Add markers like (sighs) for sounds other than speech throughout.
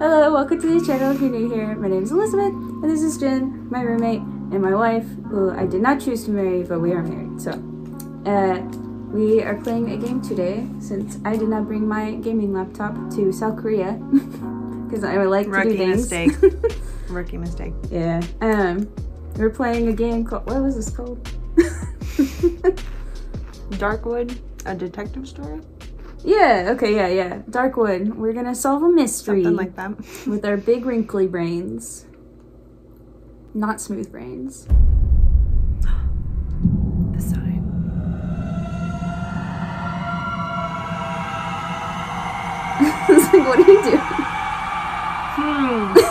Hello, welcome to the channel if you're new here. My name is Elizabeth, and this is Jen, my roommate, and my wife, who I did not choose to marry, but we are married. So, uh, we are playing a game today, since I did not bring my gaming laptop to South Korea, (laughs) because I would like to do things. mistake. (laughs) Rookie mistake. yeah. Um, we're playing a game called, what was this called? (laughs) Darkwood, a detective story? Yeah, okay, yeah, yeah. Darkwood. We're gonna solve a mystery. Something like that. (laughs) with our big wrinkly brains. Not smooth brains. (gasps) The sign. (laughs) it's like, what are you doing? Hmm. (laughs)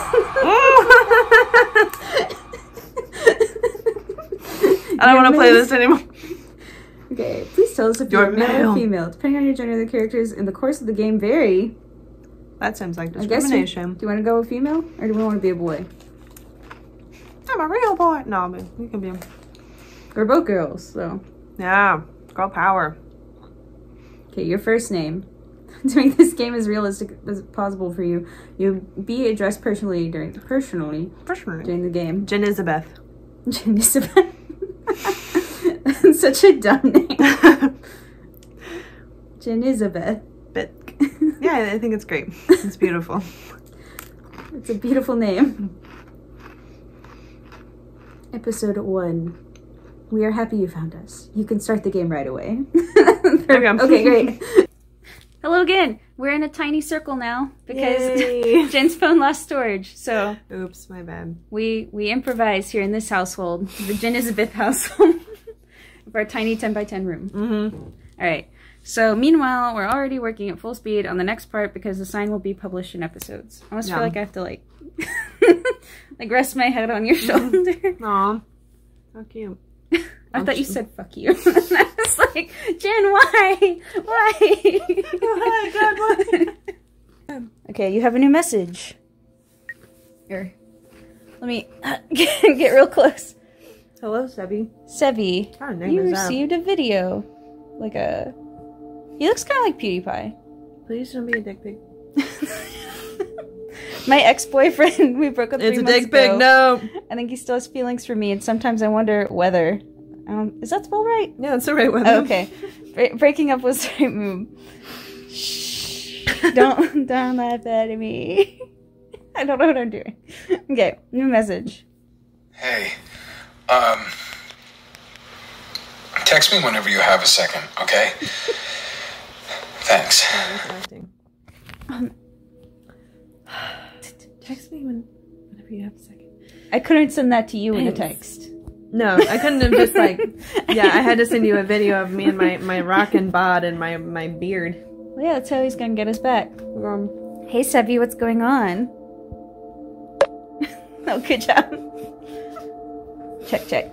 I don't want to play this anymore. Okay, please tell us if you're, You're male, or female. Depending on your gender, the characters in the course of the game vary. That sounds like I guess you- discrimination. Do you want to go with female, or do we want to be a boy? I'm a real boy. No, but you can be. a- We're both girls, so. Yeah, girl power. Okay, your first name. (laughs) to make this game as realistic as possible for you, you be addressed personally during personally Personally. during the game. Jen Elizabeth. (laughs) (laughs) (laughs) Such a dumb name. (laughs) Elizabeth. but (laughs) yeah, I think it's great. It's beautiful. It's a beautiful name. Mm-hmm. Episode 1. We are happy you found us. You can start the game right away. Okay. okay, great. Hello again. We're in a tiny circle now because Jen's phone lost storage. So Oops, my bad. we we improvise here in this household, the Jen Elizabeth household, of our tiny 10 by 10 room. Mm-hmm. All right. So meanwhile, we're already working at full speed on the next part because the sign will be published in episodes. I almost Yeah. feel like I have to like (laughs) like rest my head on your shoulder. Aw. (laughs) How cute. I thought you said fuck you. (laughs) I was like, Jen, why? Why? okay, you have a new message. Here. Let me get real close. Hello, Sebby. Sebi, What kind of name you is that? received a video. Like a. He looks kind of like PewDiePie. Please don't be a dick pic. (laughs) My ex-boyfriend, (laughs) we broke up three It's a months dick pic. ago. No. I think he still has feelings for me, and sometimes I wonder whether. Um, is that spelled right? Yeah, it's the right one. Oh, okay. Bre- breaking up was the right move. Shh. don't (laughs) don't laugh at me. I don't know what I'm doing. Okay, new message. Hey, um, text me whenever you have a second, okay? Thanks. Acting. (sighs) Text me when, whenever you have a second. I couldn't send that to you in a text. No, I couldn't have just like. Yeah, I had to send you a video of me and my my rockin' bod and my my beard. Well, yeah, that's how he's gonna get us back. Um, Hey, Sebi, what's going on? (laughs) oh, good job. Check, check.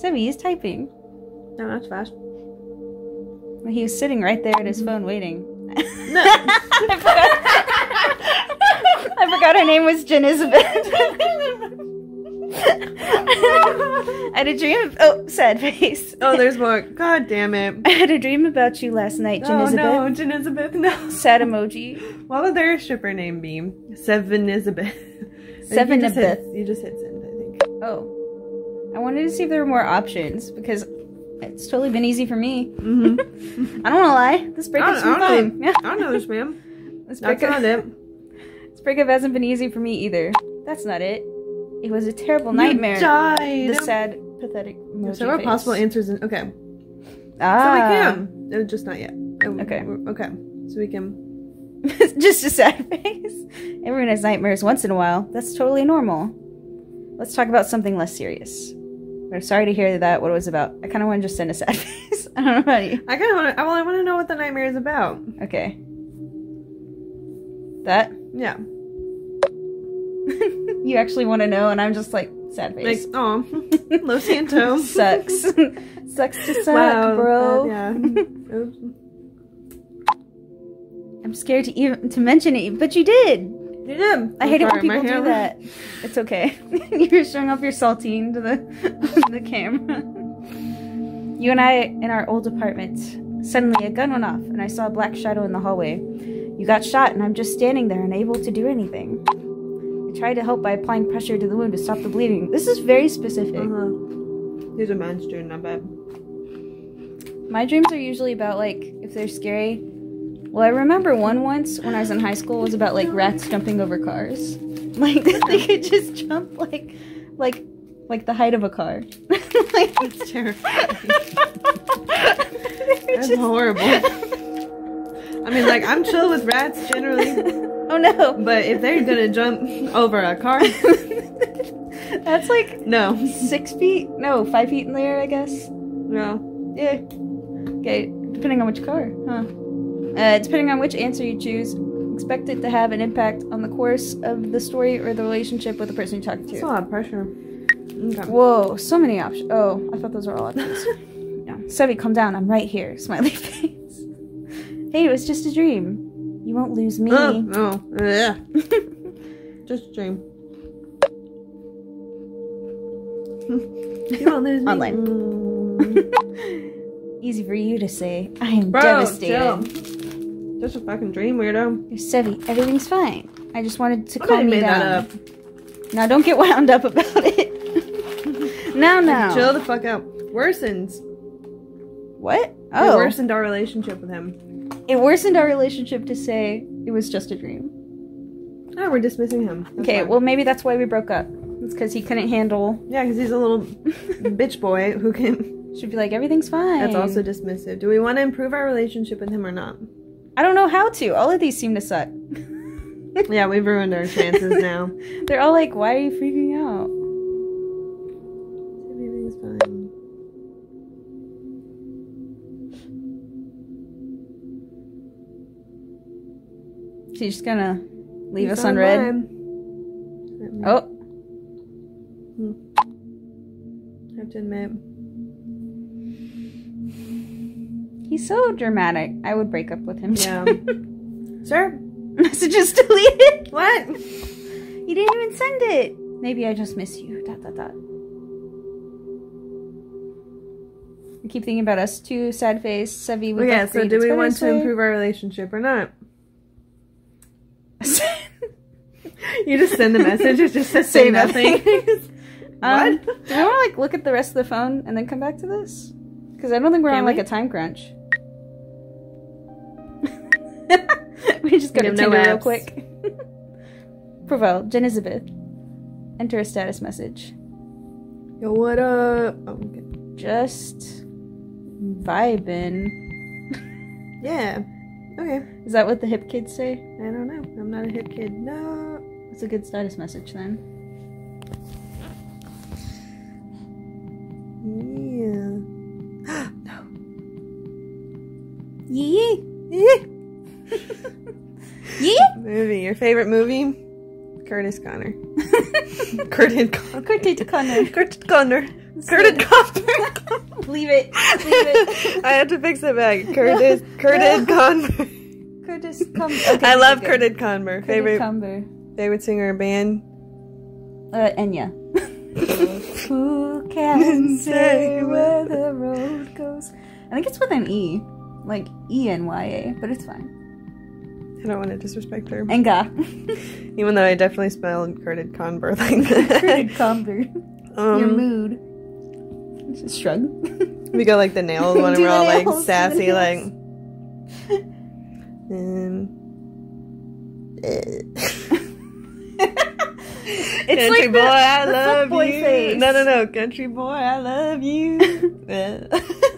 Sebi, he's typing. no, that's fast. Well, he was sitting right there at his mm-hmm. phone waiting. No. (laughs) I forgot. I forgot her name was Jen (laughs) I had a dream. Of, oh, sad face. Oh, there's more. God damn it. I had a dream about you last night, Jen Oh no, Jen Elizabeth, no. Sad emoji. What would their stripper name be? Seven Elizabeth. (laughs) Seven you just hit, Elizabeth. you just hit send, I think. Oh, I wanted to see if there were more options because it's totally been easy for me. Mm-hmm. (laughs) I don't want to lie. This breakup's been fine. Yeah, I don't know this, ma'am. (laughs) this That's breakup, not it. (laughs) this breakup hasn't been easy for me either. That's not it. It was a terrible nightmare. You died. The sad, pathetic So our face. possible answers in okay. Ah. So we can. Uh, just not yet. Uh, Okay. Okay. So we can. Just a sad face. Everyone has nightmares once in a while. That's totally normal. Let's talk about something less serious. I'm sorry to hear that. What it was about. I kind of want to just send a sad (laughs) face. I don't know about you. I kind of want to. Well, I want to know what the nightmare is about. Okay. That Yeah. (laughs) you actually want to know, and I'm just like sad face. Like, oh, (laughs) Los Santos. Sucks. Sucks to suck, Wow, bro. uh, yeah. I'm scared to even to mention it, but you did. You did. I hate it when people do that. It's okay. (laughs) You're showing off your saltine to the (laughs) the camera. You and I in our old apartment. Suddenly, a gun went off, and I saw a black shadow in the hallway. You got shot, and I'm just standing there, unable to do anything. I tried to help by applying pressure to the wound to stop the bleeding. This is very specific. Uh-huh. He's a man student, I bet. My dreams are usually about like if they're scary. Well, I remember one once when I was in high school was about like rats jumping over cars. (laughs) Like (laughs) they could just jump like like like the height of a car. (laughs) like That's terrifying. That's just- horrible. I mean, like, I'm chill with rats generally, Oh no. but if they're gonna jump over a car, That's like no. six feet? No, five feet in the air, I guess. No. Yeah. Okay, depending on which car, huh? Uh, depending on which answer you choose, expect it to have an impact on the course of the story or the relationship with the person you're talking It's a to. lot of pressure. Okay. Whoa, so many options. Oh, I thought those were all (laughs) options. yeah. Sevi, calm down. I'm right here. (laughs) Smiley face. hey, it was just a dream. You won't lose me. Oh, no. Yeah. (laughs) Just a dream. you won't lose me. Online. Mm. Easy for you to say. I am Bro, devastated. chill. Just a fucking dream, weirdo. You're Sevi, everything's fine. I just wanted to calm you made down. that up. Now don't get wound up about it. Now, (laughs) no. Chill the fuck out. Worsens. What? It Oh, worsened our relationship with him. it worsened our relationship to say it was just a dream. Oh, we're dismissing him. That's Okay, fine. well maybe that's why we broke up. It's because he couldn't handle. Yeah, because he's a little (laughs) bitch boy who can. Should be like everything's fine. That's also dismissive. Do we want to improve our relationship with him or not? I don't know how to. All of these seem to suck. (laughs) Yeah, we've ruined our chances (laughs) now. They're all like, "Why are you freaking out?" Everything's fine. She's just gonna leave He's us on red. Oh, hmm. I have to admit. He's so dramatic. I would break up with him. Yeah. (laughs) Sir? Messages (laughs) deleted. What? You didn't even send it. Maybe I just miss you. Dot dot dot. I keep thinking about us two, sad face, Sevi. Well, yeah, so do we want to improve? improve our relationship or not? (laughs) You just send the message, it just says say nothing. Um, what? do we want to like look at the rest of the phone and then come back to this? Because I don't think we're Can on like a time crunch. (laughs) we just go We to have no Tinder real apps. quick. (laughs) Profile Jenizabeth. Enter a status message. Yo, what up? Oh, okay. Just vibing. (laughs) Yeah. Okay. Is that what the hip kids say? I don't know. I'm not a hip kid. No. It's a good status message then. Yeah. (gasps) no. Yee yee. (laughs) Yee. Movie. Your favorite movie? Curtis Connor. (laughs) Curtis Connor. Curtis Connor. Curtis Connor. Curtis (laughs) Connor. Leave it. Leave it. I have to fix it back. Curtis. Curtis Connor. Curtis come. Okay, I love. Curtis. Curtis Favorite Cumber. favorite singer or band? Uh, Enya. Who can say where the road goes? I think it's with an E, like E N Y A, but it's fine. I don't want to disrespect her. Enga. (laughs) Even though I definitely spelled Curtis Conver like that. Cumber. Your um, mood. Just shrug. we got like the nails one and we're all like nails, do the sassy (laughs) like um, (laughs) It's country like boy, the, I love you. face. No, no, no, country boy, I love you.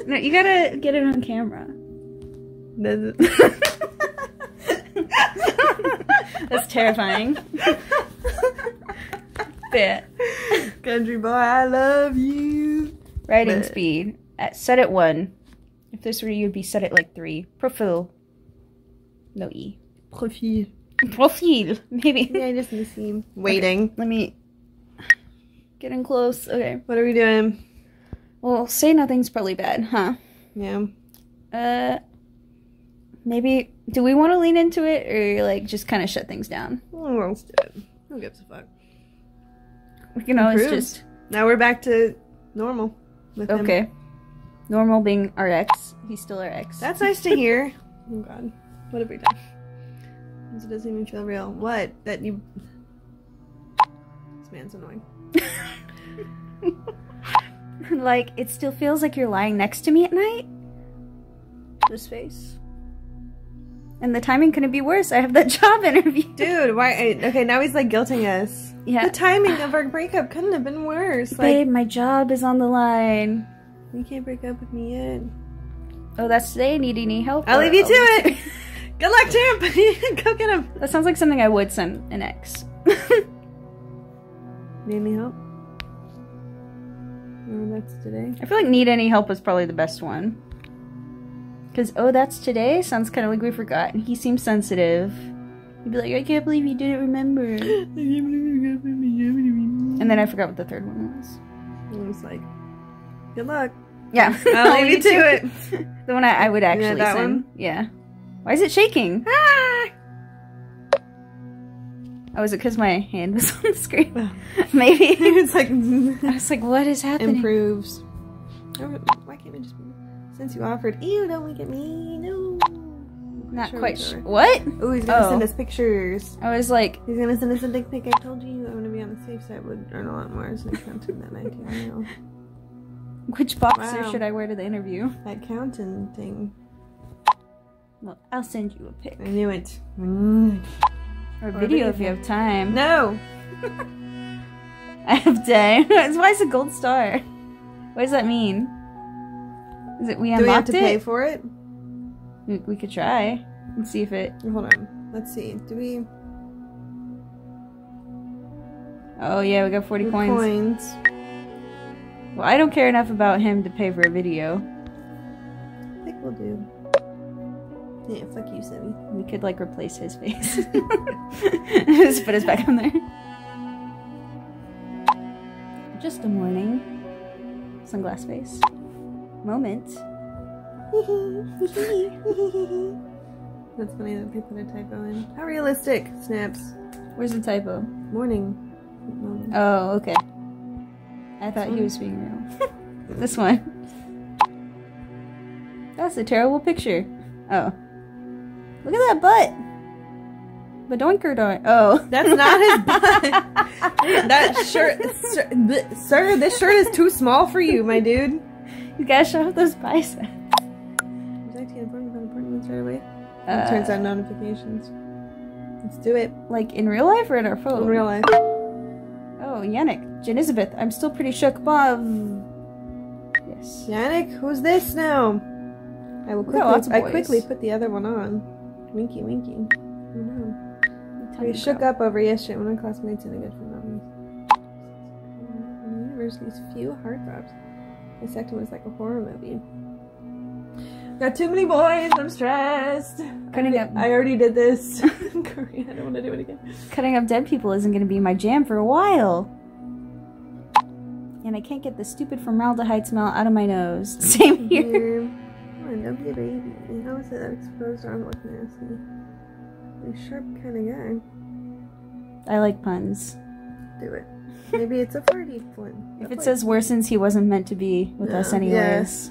No, you gotta get it on camera. That's terrifying. Bit. country boy, I love you. Writing speed. At, set at one. If this were you, it'd be set at like three. Profile. No E. Profil. Profile. Maybe. (laughs) Yeah, I just miss him. Waiting. Let me get in close. Okay. What are we doing? Well, say nothing's probably bad, huh? Yeah. Uh, maybe. Do we want to lean into it or like just kind of shut things down? Well, let's do it. Who gives a fuck? We can always just Now we're back to normal. with him. okay. Normal being our ex. He's still our ex. That's nice to hear. (laughs) Oh god. What have we done? It doesn't even feel real. What? That you. This man's annoying. (laughs) like, it still feels like you're lying next to me at night? This face. And the timing couldn't be worse. I have that (laughs) job interview. Dude, why? Okay, now he's like guilting us. Yeah. The timing of our breakup couldn't have been worse. Like, Babe, my job is on the line. you can't break up with me yet. Oh, that's today. Need any help? I'll leave you to it. (laughs) Good luck, champ. (laughs) Go get him. That sounds like something I would send an ex. Need any help? Oh, that's today. I feel like need any help is probably the best one. Because, oh, that's today sounds kind of like we forgot. And he seems sensitive. He'd be like, I can't believe you didn't remember. (laughs) and then I forgot what the third one was. I was like, good luck. Yeah. (laughs) I'll leave you to it. (laughs) the one I, I would actually that send. Yeah. Why is it shaking? Ah! Oh, is it because my hand was on the screen? Maybe. it's like I was like, what is happening? improves. Oh, Why can't we just? Since you offered, ew, don't look at me. No. Not Sure, quite sure. What? Oh, he's gonna Oh. send us pictures. I was like, He's gonna send us a dick pic. I told you I'm gonna be on the safe side. Would earn a lot more as an accountant than I do now. which boxer Wow. should I wear to the interview? That accountant thing. Well, I'll send you a pic. I knew it. Mm. Or a Or video if you have time. No. (laughs) (laughs) I have time. (laughs) Why is it gold star? What does that mean? Is it we Do we have unlocked to pay for it? We, we could try and see if it. Hold on. Let's see. Do we? Oh yeah, we got forty coins. Coins. Well, I don't care enough about him to pay for a video. I think we'll do. Yeah, fuck you, Sammy. We could like replace his face. (laughs) Just put his back on there. Just a morning. Sunglass face. Moment. (laughs) That's funny that they put a typo in. How realistic? Snaps. Where's the typo? Morning. Oh, okay. I thought he was being real. (laughs) this one. That's a terrible picture. Oh. Look at that butt. Badoinker doink. Oh. That's not his (laughs) butt. that shirt, sir, th- sir, this shirt is too small for you, my dude. You gotta show off those biceps. Was I informed about appointments right away? Uh, it turns out notifications. Let's do it Like in real life or in our phone? in real life. Oh, Yannick. Elizabeth. I'm still pretty shook, Bob. Yes. Yannick, who's this now? I will quickly. I quickly put the other one on. Winky, winky. No. Tell We shook up over yesterday when our classmates and a good friend of me. University's few heartthrobs. My second was like a horror movie. Got too many boys. I'm stressed. Cutting I, up- I already did this (laughs) in Korea. I don't want to do it again. Cutting up dead people isn't gonna be my jam for a while. And I can't get the stupid formaldehyde smell out of my nose. (laughs) Same here. Here. Come on, don't be a baby. How is it that exposed arm look nasty? A sharp kind of guy. I like puns. Do it. Maybe it's a farty one. If it says worsens, he wasn't meant to be with us anyways. anyways.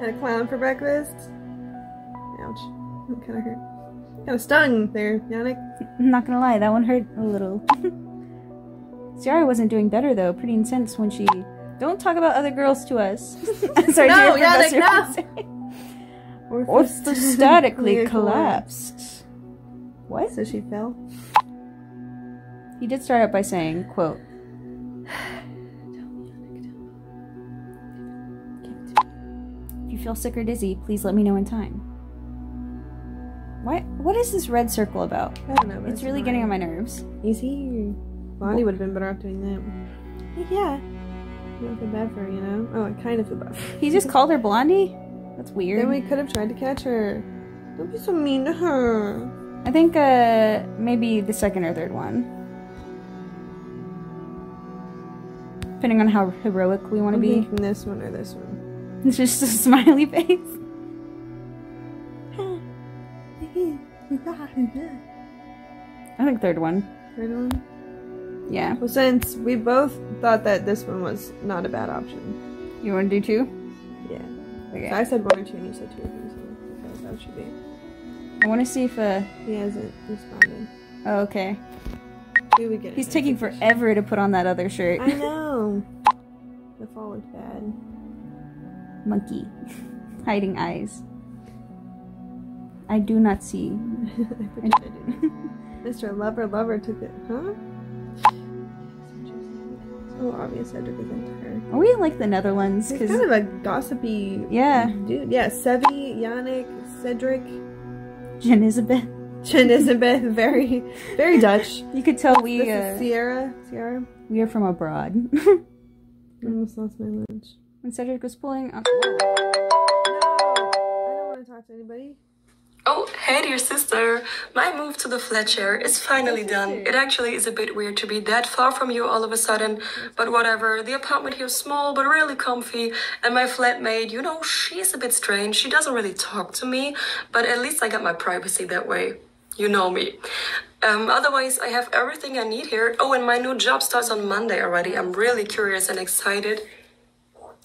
Had a clown for breakfast. Ouch. That kind of hurt. Kind of stung there, Yannick. I'm (laughs) not gonna lie, that one hurt a little. (laughs) Ciara wasn't doing better though. Pretty intense when she. Don't talk about other girls to us. (laughs) Sorry, No, Yannick, professor. Orthostatically collapsed. What? So she fell. He did start out by saying, "quote If you feel sick or dizzy, please let me know in time." What? What is this red circle about? I don't know. It's really getting on my nerves. He's here. Blondie would have been better off doing that. Yeah. I don't feel bad for her, you know? Oh, I kind of feel bad her. He just called her Blondie. That's weird. Then we could have tried to catch her. Don't be so mean to her. I think uh maybe the second or third one. Depending on how heroic we want to be. thinking this one or this one. It's just a (laughs) smiley face. I think third one. Third one? Yeah. Well, since we both thought that this one was not a bad option. You want to do two? Yeah. Okay. I said one or two and you said two so it should be. I want to see if uh. He hasn't responded. Oh, okay. We would get He's taking forever to put on that other shirt. I (laughs) know. The fall looked bad. Monkey, (laughs) hiding eyes. I do not see. (laughs) I pretended. Mr. Lover Lover took it. Huh? So obvious Cedric is into her. Are we in like the Netherlands? He's kind of a gossipy yeah, dude. Yeah, Sevi, Yannick, Cedric, Jen Elizabeth, very, very Dutch. (laughs) You could tell we this uh, Sierra. Sierra. we are from abroad. (laughs) I almost lost my lunch. when Cedric was pulling, up, No, I don't want to talk to anybody. Oh, hey dear sister. My move to the flat share is finally done. It actually is a bit weird to be that far from you all of a sudden, but whatever. The apartment here is small but really comfy, and my flatmate, you know, she's a bit strange. She doesn't really talk to me, but at least I got my privacy that way. You know me. Um, otherwise, I have everything I need here. Oh, and my new job starts on Monday already. I'm really curious and excited.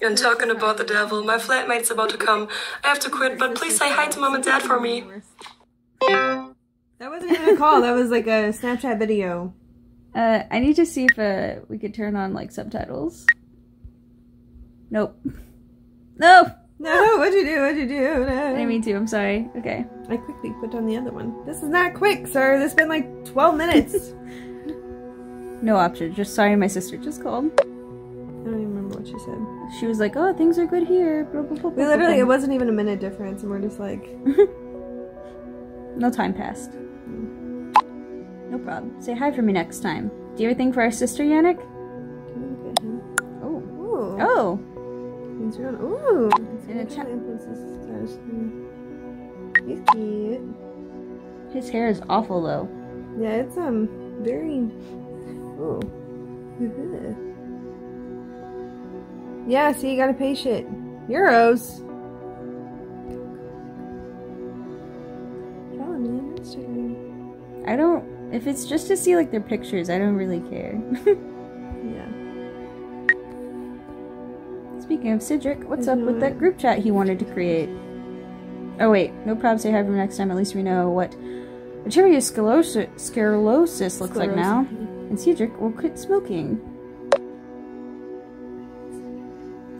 And talking about the devil, my flatmate's about to come. I have to quit, but please say hi to mom and dad for me. That wasn't even a call. That was like a Snapchat video. uh, I need to see if uh, we could turn on like subtitles. Nope. No, No, what'd you do? What'd you do? No. I didn't mean to. I'm sorry. Okay. I quickly put on the other one. This is not quick, sir. This has been like 12 minutes. (laughs) No option. Just sorry, my sister just called. I don't even remember what she said. She was like, "Oh, things are good here." Blah, blah, blah, We literally, it wasn't even a minute difference, and we're just like, (laughs) No time passed. No problem. Say hi for me next time. Do you have anything for our sister, Yannick? can we look at him? Oh. Ooh. Oh. Ooh. In a chat- He's cute. His hair is awful though. Yeah, it's um very. Ooh. Yeah, see, you gotta pay shit. Euros. Follow me on Instagram. I don't. If it's just to see like their pictures, I don't really care. (laughs) Yeah. Speaking of Cedric, what's up with that group chat he wanted to create? Oh wait, no problem. Say hi for next time. At least we know what Arterial sclerosis, sclerosis looks like now. And Cedric will quit smoking.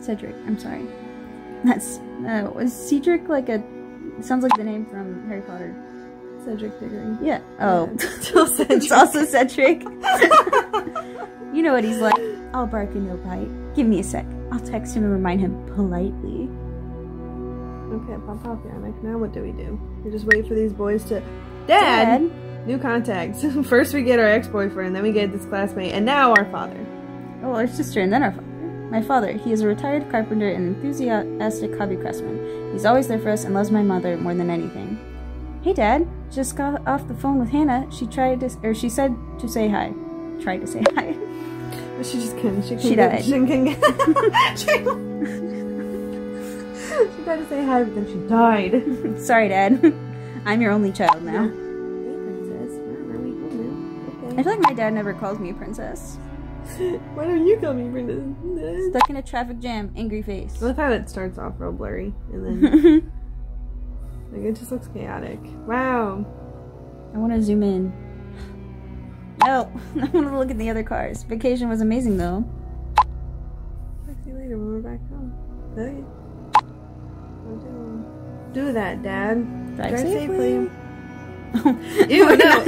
Cedric, I'm sorry. That's uh, was Cedric like a? Sounds like the name from Harry Potter. Cedric Diggory. Yeah. Oh, Cedric. it's (laughs) also Cedric. (laughs) you know what he's like. I'll bark and you'll bite. Give me a sec. I'll text him and remind him politely. Okay, pop off, Yannick. Now what do we do? We just wait for these boys to. Dad! New contacts. (laughs) First we get our ex-boyfriend, then we get this classmate, and now our father. Oh, our sister and then our father. My father, he is a retired carpenter and enthusiastic hobby craftsman. He's always there for us and loves my mother more than anything. Hey, Dad. Just got off the phone with Hannah. She tried to, or she said to say hi. Tried to say hi. But she just couldn't. She, couldn't She get- died. (laughs) She, couldn't get, she, tried to say hi, but then she died. (laughs) Sorry, Dad. I'm your only child now. Hey, princess. Are we cool I feel like my dad never calls me a princess. (laughs) Why don't you call me princess? Stuck in a traffic jam, angry face. I love how it starts off real blurry, and then (laughs) like it just looks chaotic. Wow. I want to zoom in. No, (laughs) I want to look at the other cars. Vacation was amazing though. Talk to you later when we're back home. Okay. Do- Do that, Dad. Drive, safely. (laughs) Ew, no.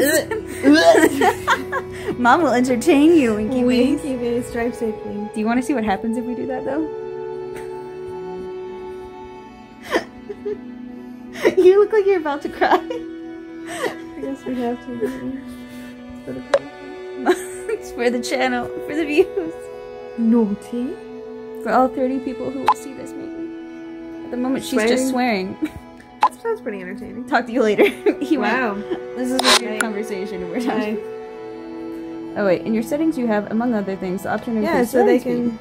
(laughs) Mom will entertain you keep me. Winky face, drive safely. Do you want to see what happens if we do that though? (laughs) you look like you're about to cry. I guess we have to. it's for the channel, for the views, Naughty. for all 30 people who will see this maybe. At the moment, she's just swearing. That sounds pretty entertaining. Talk to you later. (laughs) he Wow. went. This is a good Right. conversation, and we're. Oh wait, in your settings, you have, among other things, the option to Yeah, so they speed. can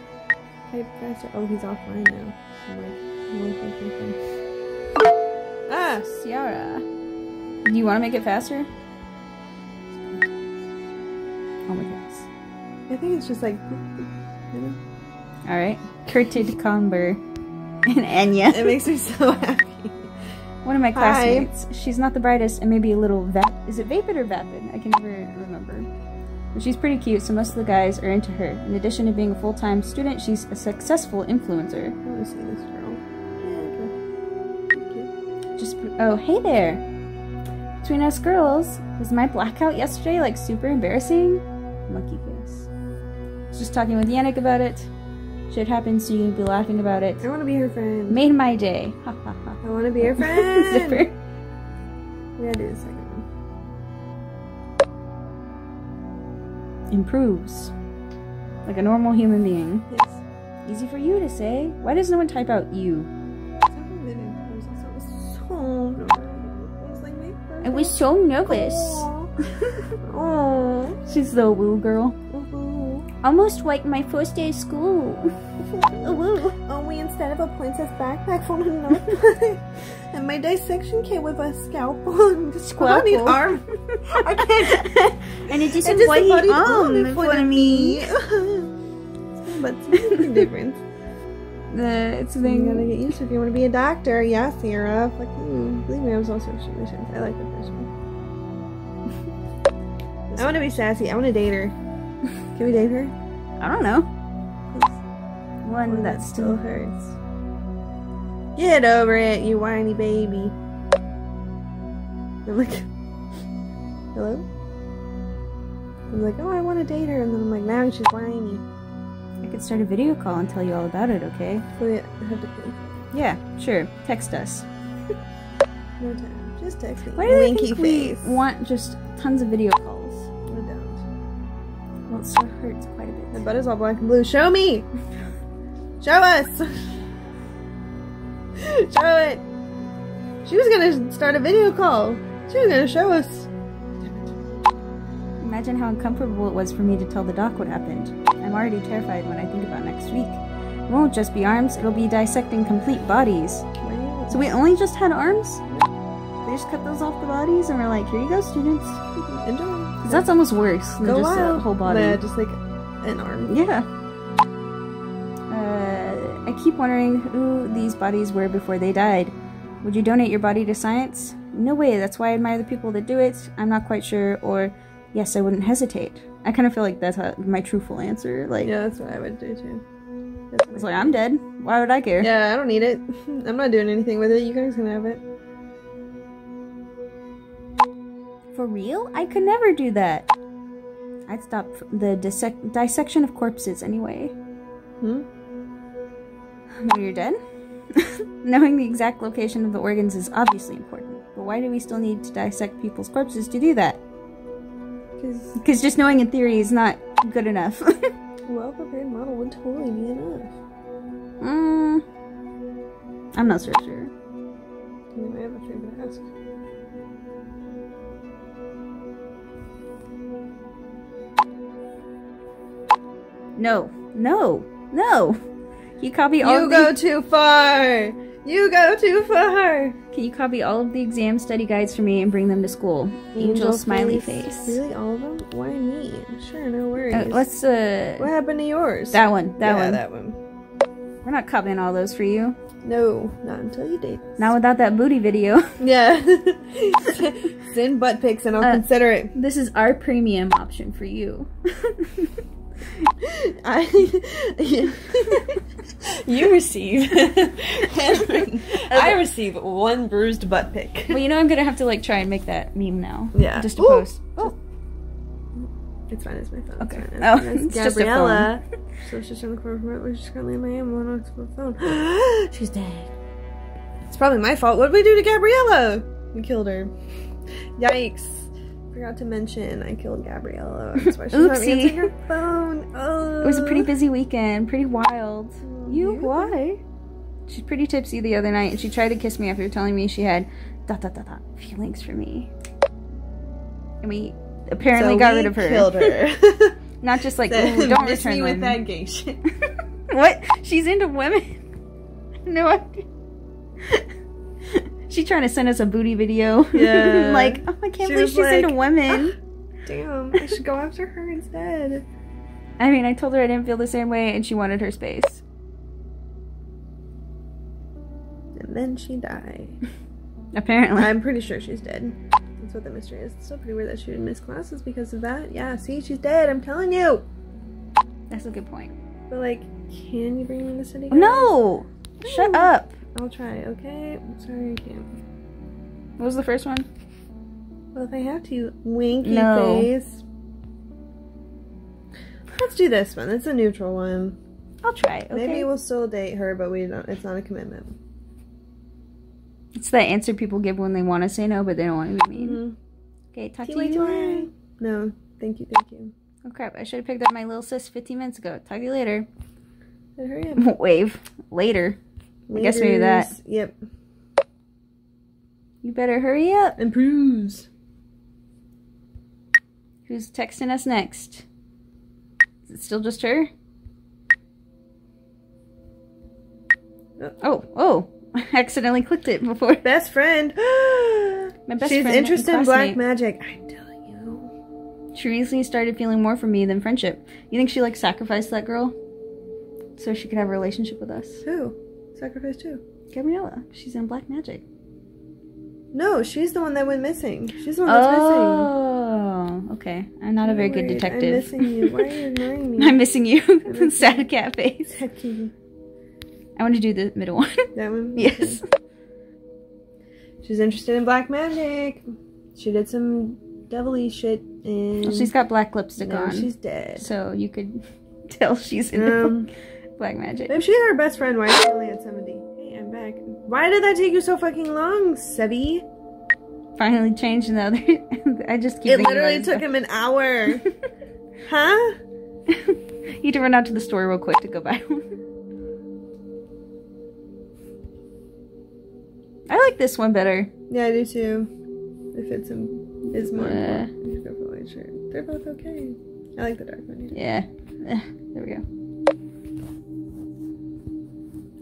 type faster. Oh, he's offline now. Like, I'm like, okay, fine. Ah! Ciara. Do you want to make it faster? Oh my goodness. I think it's just like. you know? Alright. Curted Comber. (laughs) and Anya. It makes me so (laughs) happy. One of my Hi. classmates. She's not the brightest and maybe a little vap. Is it vapid or vapid? I can never remember. But she's pretty cute, so most of the guys are into her. In addition to being a full time student, she's a successful influencer. I to see this girl. Yeah, okay. Just oh, hey there. Between us girls, was my blackout yesterday like super embarrassing? Monkey face. Was just talking with Yannick about it. Shit happened, so you'd be laughing about it. I want to be her friend. Made my day. Ha ha ha. I want to be your (laughs) friend. Zipper. We gotta do the second one. Improves. Like a normal human being. Yes. Easy for you to say. Why does no one type out you? Something that it was also so nervous. It was like my first I was so nervous. Oh. (laughs) She's the woo girl. Almost like my first day of school. (laughs) we instead of a princess backpack found a notebook. (laughs) and my dissection kit with a scalpel and a arm. I can't. (laughs) and it just a a white arm in for front of me. but it's a difference. The it's the You gotta thing. get used to if you want to be a doctor. Yeah, Sarah. Fuck you. Believe me, I was also situations. I like the first one. I want to be sassy. I want to date her. (laughs) Can we date her? I don't know. One that still hurts. Get over it, you whiny baby. I'm like, (laughs) hello? I'm like, oh, I want to date her, and then I'm like, now she's whiny. I could start a video call and tell you all about it, okay? Wait, I have to pay. Yeah, sure. Text us. (laughs) No time. Just text me. Why do they Winky think face. we want just tons of video calls? We don't. It still hurts quite a My bit. butt is all black and blue. Show me! Show us! (laughs) show it! She was gonna start a video call. She was gonna show us. Imagine how uncomfortable it was for me to tell the doc what happened. I'm already terrified when I think about next week. It won't just be arms, it'll be dissecting complete bodies. So we only just had arms? They just cut those off the bodies and we're like, here you go, students. That's almost worse than Go just a whole body. Yeah, just like an arm. Yeah. Uh, I keep wondering who these bodies were before they died. Would you donate your body to science? No way, that's why I admire the people that do it. I'm not quite sure, or yes, I wouldn't hesitate. I kind of feel like that's how, my truthful answer. Like, Yeah, that's what I would do too. It's like, I'm dead. Why would I care? Yeah, I don't need it. (laughs) I'm not doing anything with it. You guys can have it. For real? I could never do that. I'd stop the dissec- dissection of corpses anyway. Hmm? (sighs) When you're dead? (laughs) Knowing the exact location of the organs is obviously important, but why do we still need to dissect people's corpses to do that? Because just knowing in theory is not good enough. (laughs) well-prepared model would totally be enough. mm, I'm not so sure. Anyway, I have a favor to ask. No, no, no. Can you copy all You go too far. You go too far. Can you copy all of the exam study guides for me and bring them to school? Angel, smiley face. Really, all of them? Why me? Sure, no worries. Uh, let's uh What happened to yours? that one. That yeah, one. that one. We're not copying all those for you. No, not until you date. Not without that booty video. (laughs) Yeah. (laughs) Send butt pics and I'll Uh, consider it. this is our premium option for you. (laughs) I, (laughs) you receive. I receive one bruised butt pic. well, you know I'm gonna have to like try and make that meme now. Yeah. Just to Ooh. post. Oh. It's fine, it's my phone. Okay. It's fine. Oh, That's it's just a Gabriella. So she's on the corner from it. We're just currently in Miami. One on her phone. (gasps) she's dead. It's probably my fault. What did we do to Gabriella? We killed her. Yikes. Forgot to mention I killed Gabriella. Oopsie. her phone. Oh. It was a pretty busy weekend, pretty wild. You You? why? She's pretty tipsy the other night, and she tried to kiss me after telling me she had dot dot dot dot feelings for me. And we apparently So got we rid of her. Killed her. (laughs) Not just like (laughs) "Ooh, don't "Miss return me with them." that gay shit. (laughs) what? She's into women? no idea. She trying to send us a booty video. (laughs) Yeah. like, oh, I can't She believe she's into like, women. Ah, damn, I should go after her instead. (laughs) I mean, I told her I didn't feel the same way, and she wanted her space. And then she died. (laughs) Apparently. I'm pretty sure she's dead. That's what the mystery is. It's still pretty weird that she didn't miss classes because of that. Yeah, see, she's dead. I'm telling you. That's a good point. But like, can you bring me in the city? guys? No! Shut up. I'll try. Okay. Sorry, I can't. What was the first one? Well, if I have to, winky No. face. Let's do this one. It's a neutral one. I'll try. Okay. Maybe we'll still date her, but we don't. It's not a commitment. It's the answer people give when they want to say no, but they don't want to be mean. Mhm. Okay, talk See to you later. No, thank you, thank you. Oh crap! I should have picked up my little sis 15 minutes ago. Talk to you later. Hurry up. (laughs) Wave later. I guess maybe that. Yep. You better hurry up. Improves. Who's texting us next? Is it still just her? Uh. Oh, oh! (laughs) I accidentally clicked it before. Best friend. (gasps) My best She's friend and interested in black magic. I'm telling you. She recently started feeling more for me than friendship. You think she like sacrificed that girl so she could have a relationship with us? Who? Sacrifice too. Gabriella. She's in black magic. No, she's the one that went missing. She's the one that's missing. Oh, okay. I'm not a very good detective. I'm missing you. Why are you (laughs) ignoring me? I'm missing you. (laughs) missing Sad cat face. Hecky. I want to do the middle one. That one? (laughs) yes. Okay. She's interested in black magic. She did some devilly shit and Well, she's got black lipstick on. she's dead. So you could tell she's in Um, black magic. if she's her best friend, why is she only at 70? Hey, I'm back. Why did that take you so fucking long, Sebi? Finally changed the other. (laughs) I just keep It literally took him an hour. (laughs) huh? (laughs) you had to run out to the store real quick to go buy one. I like this one better. Yeah, I do too. If it's um, is more Uh. important. You should go for white shirt. They're both okay. I like the dark one. Yeah. Yeah. Eh, There we go.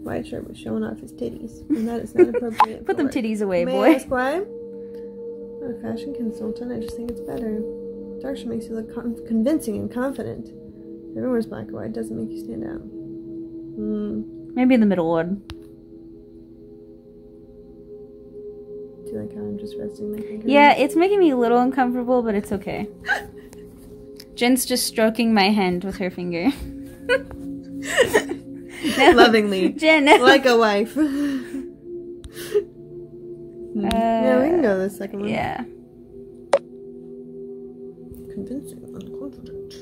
White shirt was showing off his titties, and that is not (laughs) appropriate. Put them titties away, May boy. I ask why? I'm a fashion consultant. I just think it's better. Dark shirt makes you look con- convincing and confident. Everyone wears black and white doesn't make you stand out. Hmm. Maybe in the middle one. Do you like how I'm just resting my fingers? Yeah, it's making me a little uncomfortable, but it's okay. (laughs) Jen's just stroking my hand with her finger. (laughs) No. (laughs) Lovingly. Jen, no. like a wife. (laughs) Hmm. yeah, we can Uh, go the second one. Yeah. Convincing and confident.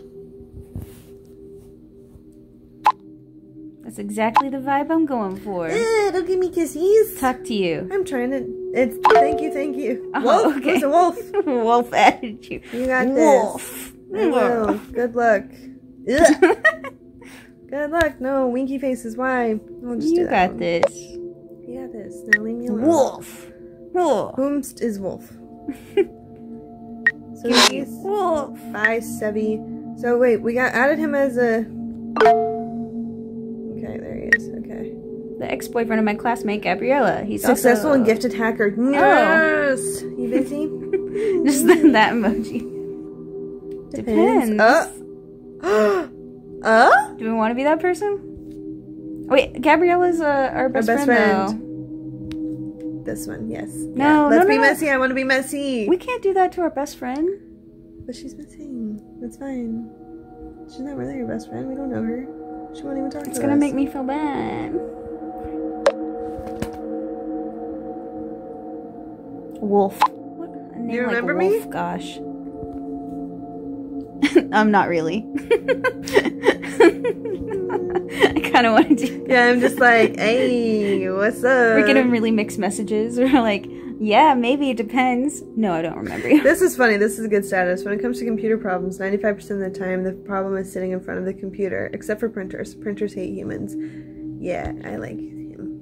That's exactly the vibe I'm going for. Eh, don't give me kisses. Talk to you. I'm trying to. It's thank you, thank you. Oh, wolf, okay. who's a wolf? (laughs) Wolf attitude. You got Wolf. this. I will. Good luck. Good luck. No, winky face is Why? I'll just do you that got one. this. You got this. Now leave me alone. Wolf. Wolf. Whomst is wolf. (laughs) So these wolf. Bye, Sebi. So wait, we got added him as a. Okay, there he is. Okay. The ex-boyfriend of my classmate Gabriella. He's Successful also... and gifted hacker. Yes. You busy? (laughs) Just that emoji. Depends. Uh. (gasps) (gasps) (gasps) uh? Do we want to be that person? Wait, Gabriella's uh, our best, best friend, friend. This one, yes. No, Let's no, be no. messy. I want to be messy. We can't do that to our best friend. But she's missing. That's fine. She's not really your best friend. We don't know her. She won't even talk It's to us. It's gonna make me feel bad. Wolf. What a name You like remember me? Gosh. I'm (laughs) not really. (laughs) I kind of want to do. (laughs) Yeah, I'm just like, hey, what's up? We're getting really mixed messages. We're like, yeah, maybe it depends. No, I don't remember you. This is funny. This is a good status. When it comes to computer problems, 95% of the time, the problem is sitting in front of the computer, except for printers. Printers hate humans. Yeah, I like him.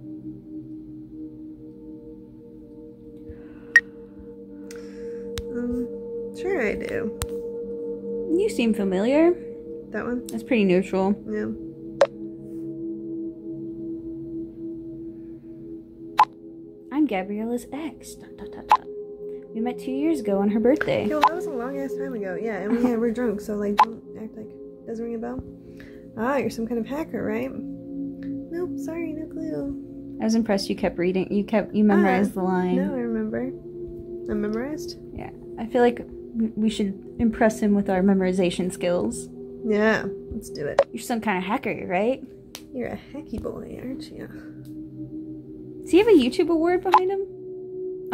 Um, sure I do. You seem familiar. That one? That's pretty neutral. Yeah. I'm Gabriella's ex. Dot, dot, dot, dot. We met two years ago on her birthday. Well, that was a long ass time ago. Yeah, and we, yeah, we're drunk, so like, don't act like doesn't ring a bell. Ah, you're some kind of hacker, right? Nope, sorry, no clue. I was impressed you kept reading. You kept you memorized the line. No, I remember. I memorized. Yeah, I feel like we should impress him with our memorization skills. Yeah, let's do it. You're some kind of hacker, right? You're a hacky boy, aren't you? Does he have a YouTube award behind him? (laughs)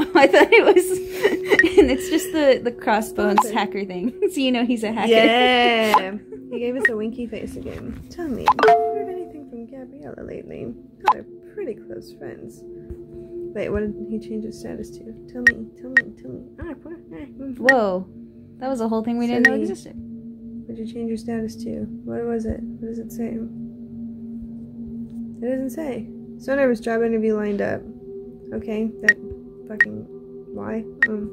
Oh, I thought it was, (laughs) and it's just the the crossbones hacker thing. (laughs) So you know he's a hacker. Yeah. he gave us a winky face again. Tell me, have you heard anything from Gabriella lately? They're pretty close friends. Wait, what did he change his status to? Tell me, tell me, tell me. Ah, what? Ah. Whoa, that was a whole thing we didn't know existed. What did you change your status to? What was it? What does it say? It doesn't say. So nervous job interview lined up. Okay, that fucking why? Um,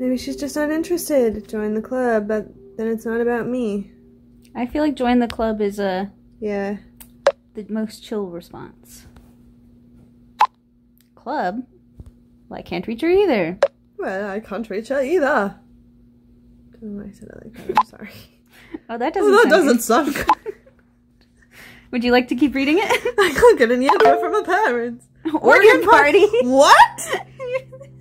maybe she's just not interested. Join the club, but then it's not about me. I feel like join the club is a Yeah. the most chill response. Club? Well, I can't reach her either. Well, I can't reach her either. I don't know why I said it like that. I'm sorry. (laughs) Oh, that doesn't. Oh, that doesn't good. (laughs) Would you like to keep reading it? (laughs) I can't get any info from my parents. Organ party. What?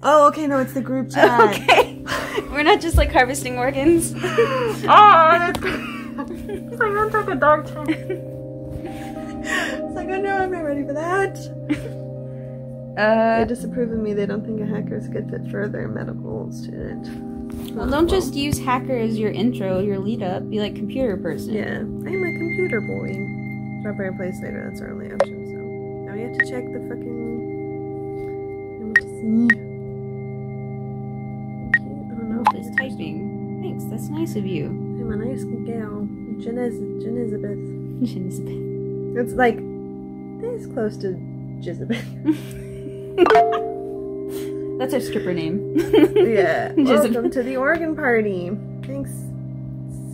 Oh, okay, no, it's the group chat. okay. We're not just like harvesting organs. oh, that's It's like, oh, I'm take a dark turn. It's like, I know I'm not ready for that. Uh, They disapprove of me. They don't think a hacker is a good fit for their medical student. well, don't just use hacker as your intro, your lead up. Be like computer person. Yeah, I'm a computer boy. Drop our place later. That's our only option. So now we have to check the fucking. I want to see. I don't know. Wolf is typing. Thanks, that's nice of you. I'm a nice gal. Janiz Janizabeth. (laughs) Elizabeth. It's like this close to Jizabeth. (laughs) (laughs) That's our stripper name. Yeah. (laughs) Welcome to the Oregon party. Thanks,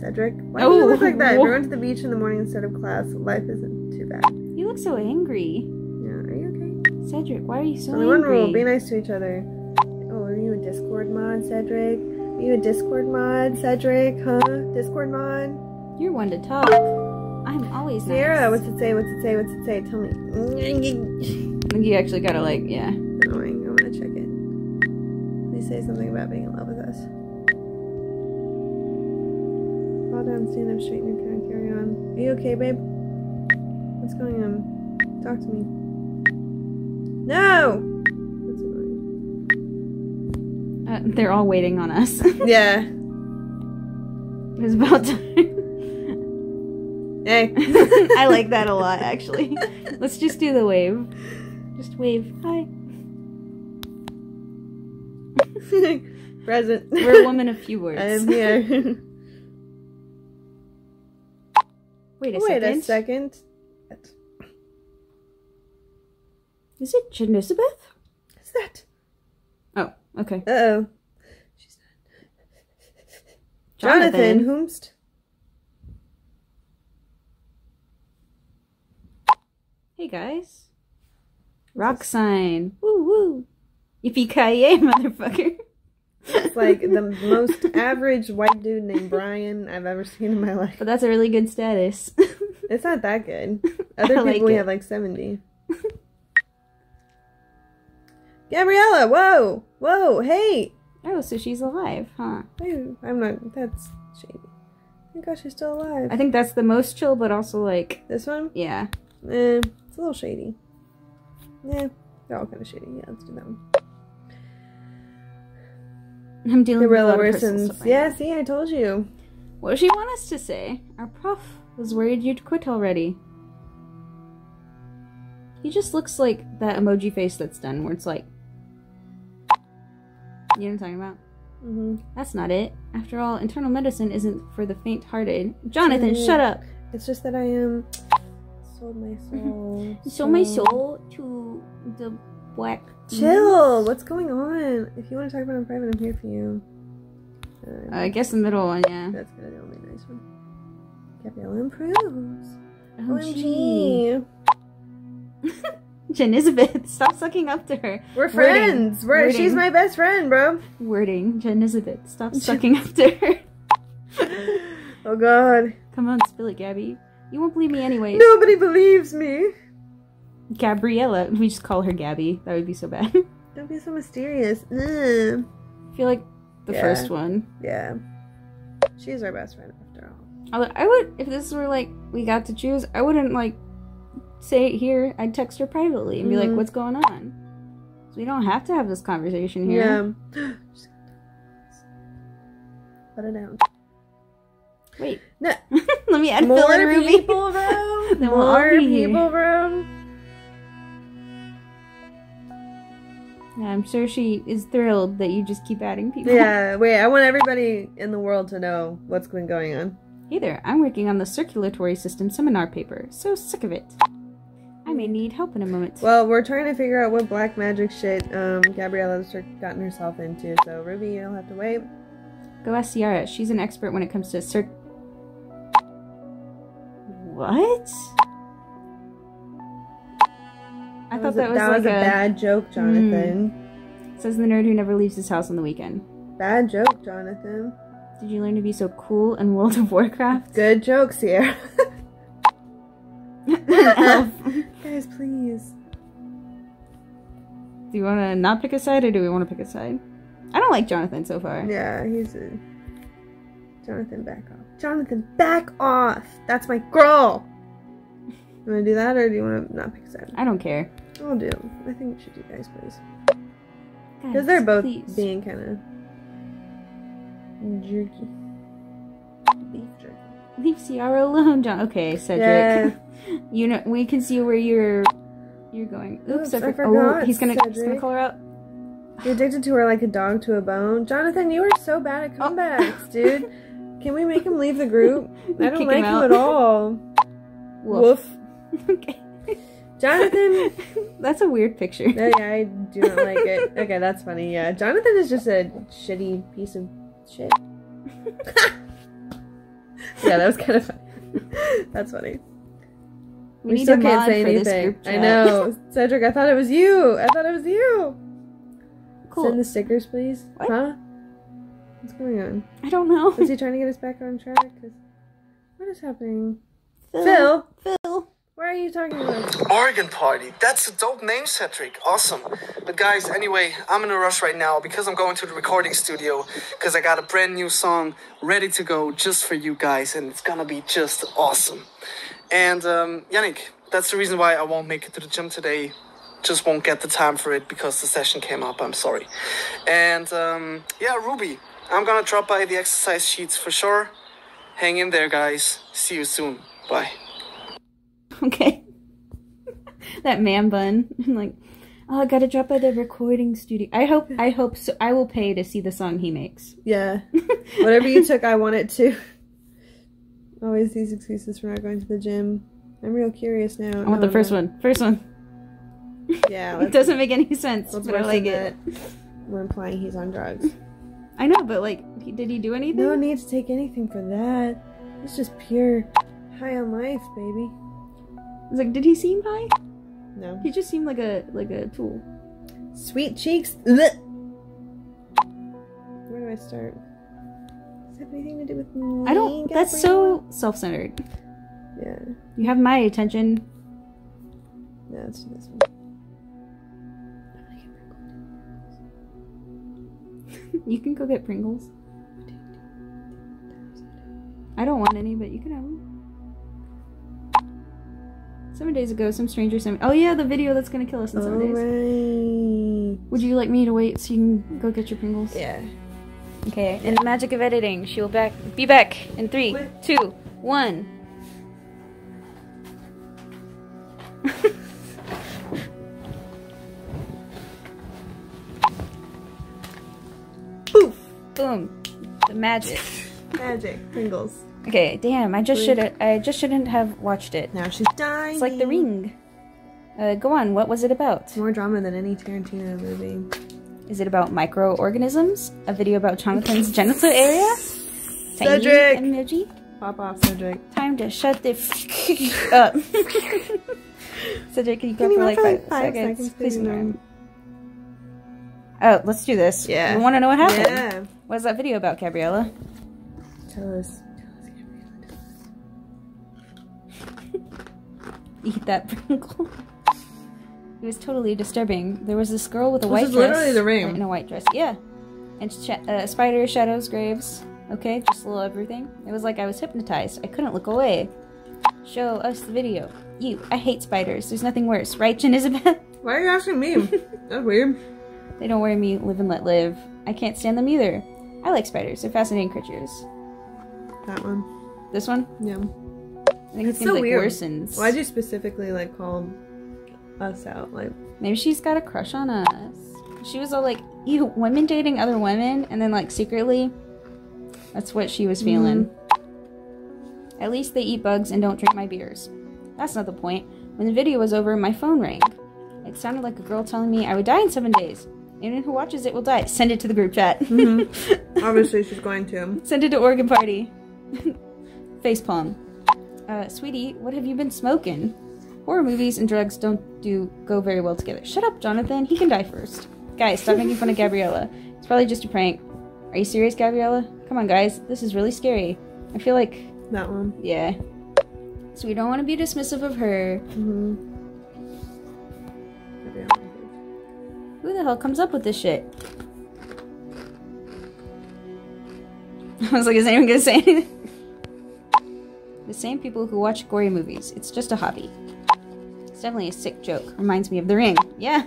Cedric. Why do Oh, you look like that? If whoa. we went to the beach in the morning instead of class, life isn't too bad. You look so angry. Yeah, are you okay? Cedric, why are you so Only one angry? rule: be nice to each other. Oh, are you a Discord mod, Cedric? Are you a Discord mod, Cedric? Huh? Discord mod? You're one to talk. I'm always nice. Sierra, what's it say? What's it say? What's it say? Tell me. (laughs) I think you actually gotta like, yeah. Annoying. I'm gonna check it. Please say something about being in love with us. Fall down, stand up, straighten your crown, carry on. Are you okay, babe? What's going on? Talk to me. No! That's annoying. Uh, they're all waiting on us. (laughs) Yeah. it was about time. Hey. (laughs) I like that a lot, (laughs) actually. Let's just do the wave. Just wave. Hi. (laughs) Present. We're a woman of few (laughs) words. I am here. (laughs) Wait a Wait second. a second. Is it Elizabeth? What's that? Oh, okay. Uh oh. Jonathan, whomst? Hey guys. Rock sign. Woo woo. Yippee ki (laughs) motherfucker. It's like the most average white dude named Brian I've ever seen in my life. But that's a really good status. (laughs) It's not that good. (laughs) Other I like people we have like 70. Gabriella, whoa! Whoa, hey! oh, so she's alive, huh? I'm not, that's shady. Oh my gosh, she's still alive. I think that's the most chill, but also like, this one? yeah. Eh, it's a little shady. Yeah, they're all kind of shady. Yeah, let's do that one. I'm dealing with a lot of personal stuff right Yeah, see, I told you. What does she want us to say? Our prof was worried you'd quit already. He just looks like that emoji face that's done, where it's like, you know what I'm talking about? hmm That's not it. After all, internal medicine isn't for the faint-hearted. Jonathan, Mm. shut up. It's just that I am. Sold my (laughs) soul. You sold my soul to the black. Chill. What's going on? If you want to talk about it in private, I'm here for you. Uh, I guess the middle one, yeah. That's gonna be the only nice one. Gabriella improves. Oh, gee. OMG. (laughs) Jen Elizabeth, stop sucking up to her. We're Wording. friends. We're, Wording. she's my best friend, bro. Wording. Jen Elizabeth, stop (laughs) sucking up to her. Oh God. Come on, spill it, Gabby. You won't believe me anyways. Nobody believes me. Gabriella. We just call her Gabby. That would be so bad. (laughs) Don't be so mysterious. I feel like the Yeah. first one. Yeah. She's our best friend after all. Although I would, if this were like we got to choose, I wouldn't like say it here. I'd text her privately and be like, Mhm. "What's going on?" So we don't have to have this conversation here. Yeah. (gasps) Put it out. Wait, No. (laughs) let me add More Phil and Ruby. people, bro. (laughs) Then we'll all More people. Yeah, I'm sure she is thrilled that you just keep adding people. Yeah, (laughs) wait, I want everybody in the world to know what's been going on. Hey there, I'm working on the circulatory system seminar paper. So sick of it. I may need help in a moment. Well, we're trying to figure out what black magic shit um, Gabriella's gotten herself into, so Ruby, you'll have to wait. Go ask Ciara. She's an expert when it comes to circ. What? I thought was that was that like was a, a, bad joke, Jonathan. Hmm. says the nerd who never leaves his house on the weekend. Bad joke, Jonathan. Did you learn to be so cool in World of Warcraft? Good jokes (laughs) here. (laughs) Guys, please. Do you want to not pick a side, or do we want to pick a side? I don't like Jonathan so far. Yeah, he's a. Jonathan, back off. Jonathan, back off! That's my girl! You wanna do that, or do you wanna not pick a side? I don't care. I'll do. I think we should do guys, please. Because they're both please. being kind of jerky. Beef jerky. Leave Ciara alone, John. Okay, Cedric. Yeah. (laughs) you know we can see where you're you're going. Oops, Oops, I, I forgot, Oh, he's gonna he's gonna call her out. You're addicted to her like a dog to a bone. Jonathan, you are so bad at Oh. comebacks, dude. (laughs) Can we make him leave the group? (laughs) I don't like him him, at all. Woof. Woof. (laughs) okay. Jonathan. (laughs) That's a weird picture. Yeah, yeah, I do not like it. Okay, that's funny. Yeah, Jonathan is just a shitty piece of shit. yeah, that was kind of funny. That's funny. We, We, need still can't say anything. I know, Cedric. I thought it was you. I thought it was you. cool. Send the stickers, please. What? Huh? What's going on? I don't know. Is he trying to get us back on track? 'Cause- what is happening? Phil, Phil. where are you talking about? Oregon Party. That's a dope name, Cedric. Awesome. But guys, anyway, I'm in a rush right now because I'm going to the recording studio because I got a brand new song ready to go just for you guys, and it's gonna be just awesome. And um, Yannick, that's the reason why I won't make it to the gym today. Just won't get the time for it because the session came up. I'm sorry. And um, yeah, Ruby, I'm gonna drop by the exercise sheets for sure. Hang in there, guys. See you soon. Bye. (laughs) Okay. (laughs) that man bun. (laughs) I'm like, oh, I gotta drop by the recording studio. I hope. I hope so. I will pay to see the song he makes. Yeah. Whatever you took, I want it too. Always these excuses for not going to the gym. I'm real curious now. I want the first one. First one. Yeah, It doesn't make any sense, let's but I work like it. We're implying he's on drugs. I know, but like, he- did he do anything? No need to take anything for that. It's just pure high on life, baby. I was like, did he seem high? No. He just seemed like a like a tool. Sweet cheeks. Ugh. Where do I start? Does it have anything to do with me? I don't. That's so self-centered. Yeah. You have my attention. No, it's this one. You can go get Pringles. I don't want any, but you can have them. Seven days ago, some stranger sent me. Oh yeah, the video that's gonna kill us in seven days. Alright. Would you like me to wait so you can go get your Pringles? Yeah. Okay. In the magic of editing, she will back be back in three, two, one. (laughs) Boom. The magic. Magic. Pringles. Okay, damn, I just should I just shouldn't have watched it. Now she's dying. It's like the ring. Uh, go on, what was it about? More drama than any Tarantino movie. Is it about microorganisms? A video about Jonathan's genital area? Tiny Cedric! emoji? Pop off, Cedric. Time to shut the f- up. (laughs) Cedric, can you go me for like for five, five seconds? seconds, Please please. no. Oh, let's do this. Yeah. We want to know what happened. Yeah. What's that video about, Gabriella? Tell us. Tell us, (laughs) Gabriella, tell us. Eat that Pringle. It was totally disturbing. There was this girl with a This white is dress. literally the ring. In a white dress, yeah. And sh- uh, spider, shadows, graves. Okay, just a little everything. It was like I was hypnotized. I couldn't look away. Show us the video. You, I hate spiders. There's nothing worse, right, Jen Isabel? (laughs) Why are you asking me? (laughs) That's weird. they don't worry me. Live and let live. I can't stand them either. I like spiders. They're fascinating creatures. That one. This one, Yeah. I think It's it's, so like weird. worsens. Why'd you specifically like call us out? Like, Maybe she's got a crush on us. She was all like, "You women dating other women," and then like secretly, that's what she was feeling. Mm. At least they eat bugs and don't drink my beers. That's not the point. When the video was over, my phone rang. It sounded like a girl telling me I would die in seven days. Anyone who watches it will die. Send it to the group chat. (laughs) obviously she's going to. Send it to Oregon Party. (laughs) Facepalm. Uh, sweetie, what have you been smoking? Horror movies and drugs don't do go very well together. Shut up, Jonathan. He can die first. Guys, stop making fun of Gabriella. It's probably just a prank. Are you serious, Gabriella? Come on, guys. This is really scary. I feel like, That one. yeah. So we don't want to be dismissive of her. Mm-hmm. Who the hell comes up with this shit? (laughs) I was like, is anyone gonna say anything? The same people who watch gory movies. It's just a hobby. It's definitely a sick joke. Reminds me of The Ring. Yeah.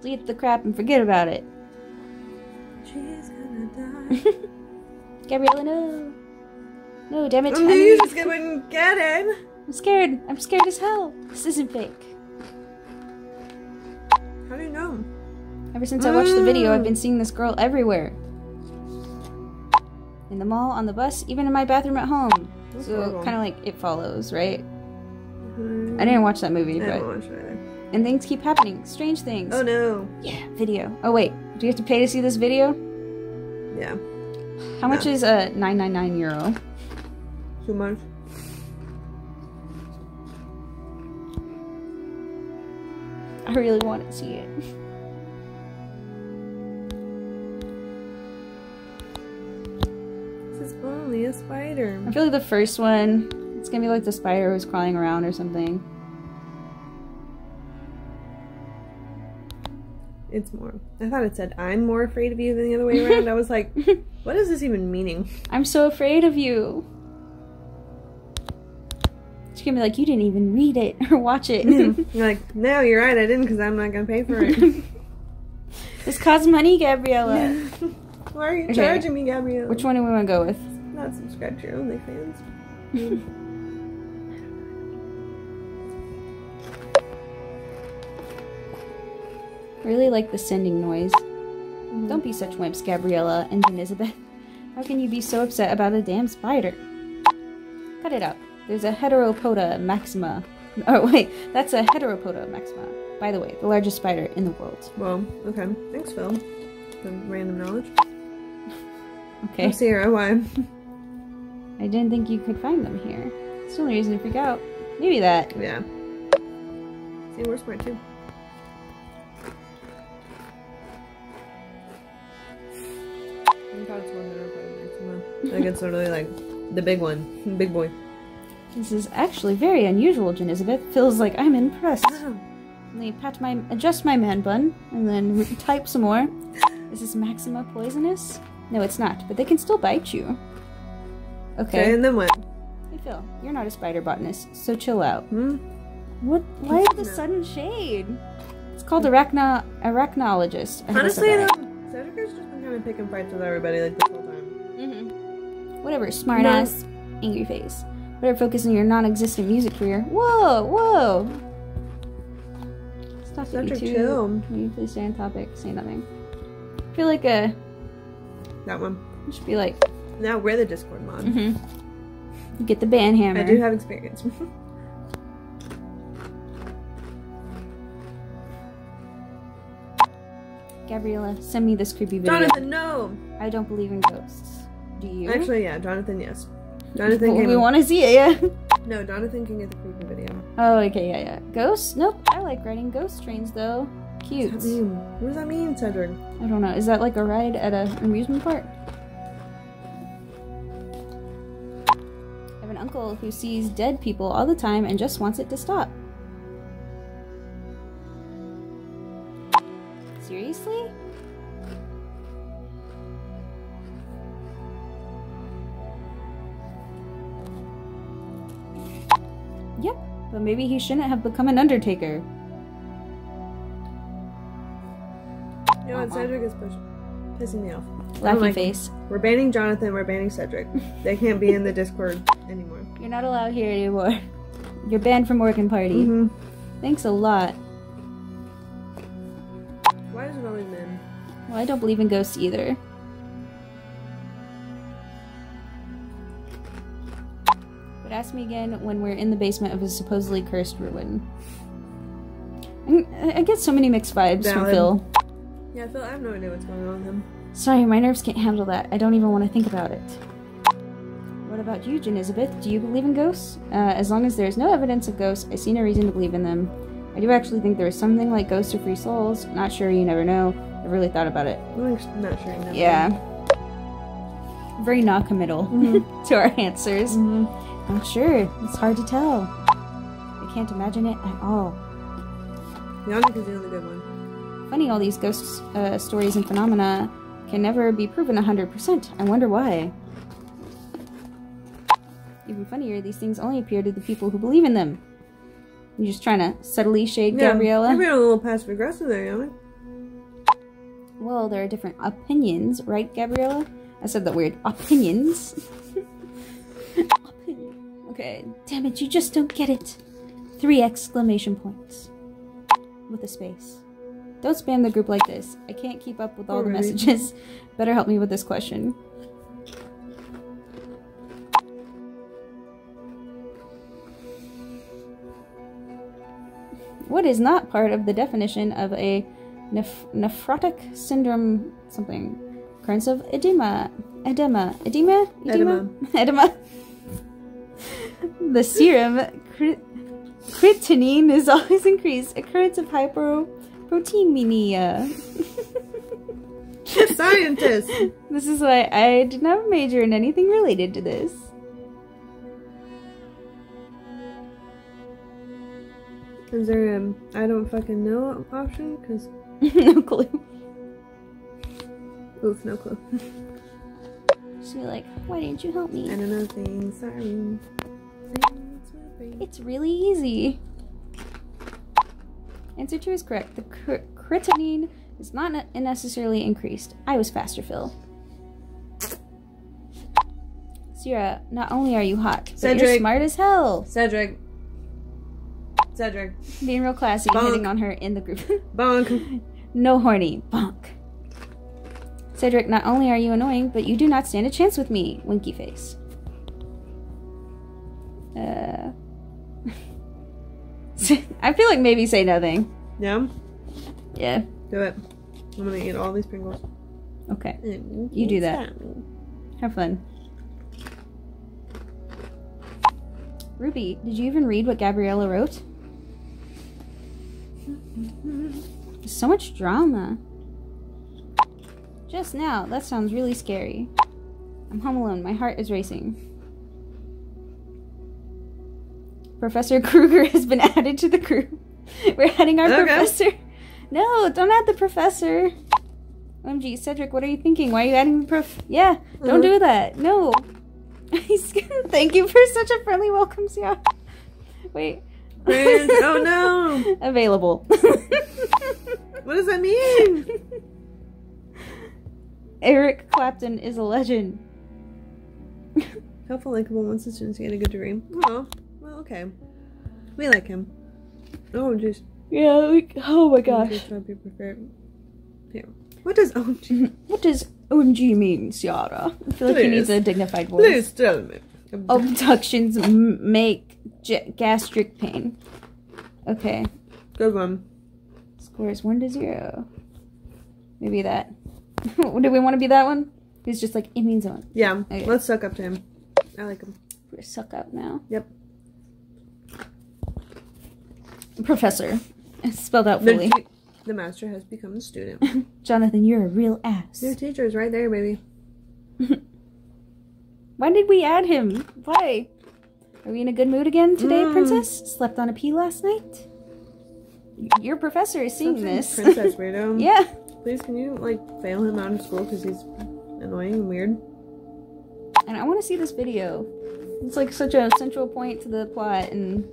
Delete the crap and forget about it. She's gonna die. (laughs) Gabriella, no. No, damn it. Knew you just wouldn't get it. I'm scared. I'm scared as hell. This isn't fake. Ever since I watched the video, I've been seeing this girl everywhere. In the mall, on the bus, even in my bathroom at home. That's so kind of like It Follows, right? Mm-hmm. I didn't watch that movie, I but haven't watched it either. and things keep happening. Strange things. Oh no. Yeah, video. Oh wait, do you have to pay to see this video? Yeah. How much is a 999 euro? Too much. I really want to see it. Spider. I feel like the first one, it's gonna be like the spider was crawling around or something. It's more. I thought it said I'm more afraid of you than the other way around. I was like, (laughs) what is this even meaning? I'm so afraid of you. She's gonna be like, you didn't even read it or watch it. Hmm. (laughs) You're like, no, you're right. I didn't because I'm not gonna pay for it. (laughs) this costs money, Gabriella. Why are you Okay. charging me, Gabriella? Which one do we want to go with? Not subscribe to your OnlyFans. (laughs) Really like the sending noise. Mm-hmm. Don't be such wimps, Gabriella and Elizabeth. How can you be so upset about a damn spider? Cut it out. There's a Heteropoda maxima. (laughs) Oh, wait, that's a Heteropoda maxima. By the way, the largest spider in the world. Well, okay. Thanks, Phil. The random knowledge. (laughs) Okay. I'm Sierra. Why? I didn't think you could find them here. It's the only reason to freak out. Maybe that. Yeah. See, we're smart too. I thought it's one that are part of maxima. Like it's literally like the big one, big boy. This is actually very unusual, Elizabeth. Feels like I'm impressed. Let me pat my adjust my man bun and then type some more. Is this Maxima poisonous? No, it's not, but they can still bite you. Okay, Okay. and then what? Hey Phil, you're not a spider botanist, so chill out. Hmm? What? Why the sudden shade? It's called arachna arachnologist. I hope I Honestly, that though, Cedric's just been kind of picking fights with everybody like this whole time. right. Mhm. Whatever, smartass, angry face. Better focus on your non-existent music career. Whoa, whoa. Stop it, you Cedric, two. chill. Will you please stay on topic? Say nothing. I feel like a. That one. it should be like, Now we're the Discord mod. mhm. get the ban hammer. I do have experience. (laughs) Gabriella, send me this creepy video. Jonathan, no! I don't believe in ghosts. Do you? Actually, yeah, Jonathan, yes. Jonathan Well, we want to see it, yeah. (laughs) No, Jonathan can get the creepy video. Oh, okay, yeah, yeah. Ghosts? Nope. I like riding ghost trains though. Cute. What does that mean? What does that mean, Cedric? I don't know. Is that like a ride at an amusement park? Uncle who sees dead people all the time and just wants it to stop. Seriously? Yep, but maybe he shouldn't have become an Undertaker. You know what? Cedric is push- pissing me off. Laughy like- face. We're banning Jonathan. We're banning Cedric. They can't be in the Discord anymore. You're not allowed here anymore. (laughs) You're banned from Organ Party. Mm-hmm. Thanks a lot. Why is it always men? Well, I don't believe in ghosts either. But ask me again when we're in the basement of a supposedly cursed ruin. I, I get so many mixed vibes from Phil. Yeah, Phil, I have no idea what's going on with him. Sorry, my nerves can't handle that. I don't even want to think about it. What about you, Jen Elizabeth? Do you believe in ghosts? Uh, as long as there is no evidence of ghosts, I see no reason to believe in them. I do actually think there is something like ghosts or free souls. Not sure, you never know. I've really thought about it. I'm not sure. Yeah. Very non-committal (laughs) to our answers. Not sure. It's hard to tell. I can't imagine it at all. Yannick is the only good one. Funny, all these ghost uh, stories and phenomena can never be proven 100%. I wonder why. Even funnier, these things only appear to the people who believe in them. You're just trying to subtly shade Yeah, Gabriella? Being a little passive aggressive there, Yannick. Well, there are different opinions, right, Gabriella? I said that weird. Opinions. (laughs) Opinion. Okay, damn it, you just don't get it. Three exclamation points. With a space. Don't spam the group like this. I can't keep up with all the messages. Better help me with this question. What is not part of the definition of a neph- nephrotic syndrome something? Occurrence of edema. Edema. Edema? Edema? Edema. (laughs) the serum cre- creatinine is always increased. Occurrence of hyperproteinemia. (laughs) Scientist! This is why I did not major in anything related to this. Is there a I don't fucking know option? Because, (laughs) no clue. oof, no clue. Just be like, why didn't you help me? I don't know things. Sorry. It's really easy. Answer two is correct. The cr- creatinine is not ne- necessarily increased. I was faster, Phil. Sierra, not only are you hot, but you're Cedric. smart as hell. Cedric. Cedric. Being real classy, Bonk. hitting on her in the group. (laughs) Bonk. no horny. Bonk. Cedric, not only are you annoying, but you do not stand a chance with me. Winky face. Uh. (laughs) I feel like maybe say nothing. Yeah? Yeah. Do it. I'm gonna eat all these Pringles. Okay. You do that. Have fun. Ruby, did you even read what Gabriella wrote? So much drama. Just now, that sounds really scary. I'm home alone. My heart is racing. Professor (laughs) Kruger has been added to the group. (laughs) We're adding our Okay. professor. No, don't add the professor. OMG, Cedric, what are you thinking? Why are you adding the prof? Yeah, don't mm-hmm. do that. No. (laughs) Thank you for such a friendly welcome, Sia. Wait. Friends- oh, no. (laughs) Available. (laughs) What does that mean? Eric Clapton is a legend. Helpful, likable, wants the students to get a good dream. Oh, well, okay. We like him. Oh, jeez. Yeah, like, oh my gosh. Please try to be prepared. Here. What does jeez. (laughs) What does OMG mean, Ciara? I feel like he Please. needs a dignified voice. Please tell me. Abductions make gastric pain. Okay. Good one. Scores 1 to 0. Maybe that. (laughs) Do we want to be that one? He's just like, it means one. Yeah, Okay. let's suck up to him. I like him. We're suck up now. Yep. Professor. It's (laughs) spelled out fully. te- the master has become the student. (laughs) Jonathan, you're a real ass. Your teacher is right there, baby. Why did we add him? Why? Are we in a good mood again today, Mm. princess? Slept on a pea last night? your professor is seeing this. Princess (laughs) weirdo. yeah. Please, can you like fail him out of school because he's annoying and weird? And I want to see this video. It's like such a central point to the plot, and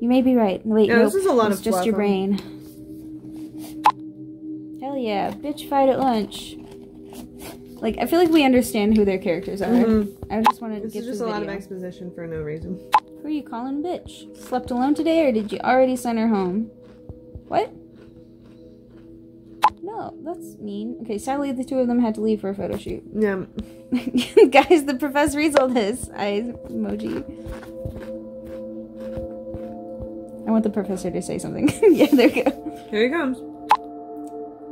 you may be right. Wait, no, this is a lot it's of just your brain. Hell yeah, bitch fight at lunch. Like I feel like we understand who their characters are. Mhm. I just want to This get is just a lot of exposition for no reason. Who are you calling bitch? Slept alone today, or did you already send her home? What? No, that's mean. Okay, sadly the two of them had to leave for a photo shoot. (laughs) Yeah. Guys, the professor reads all this. I emoji. I want the professor to say something. (laughs) yeah, there we go. Here he comes.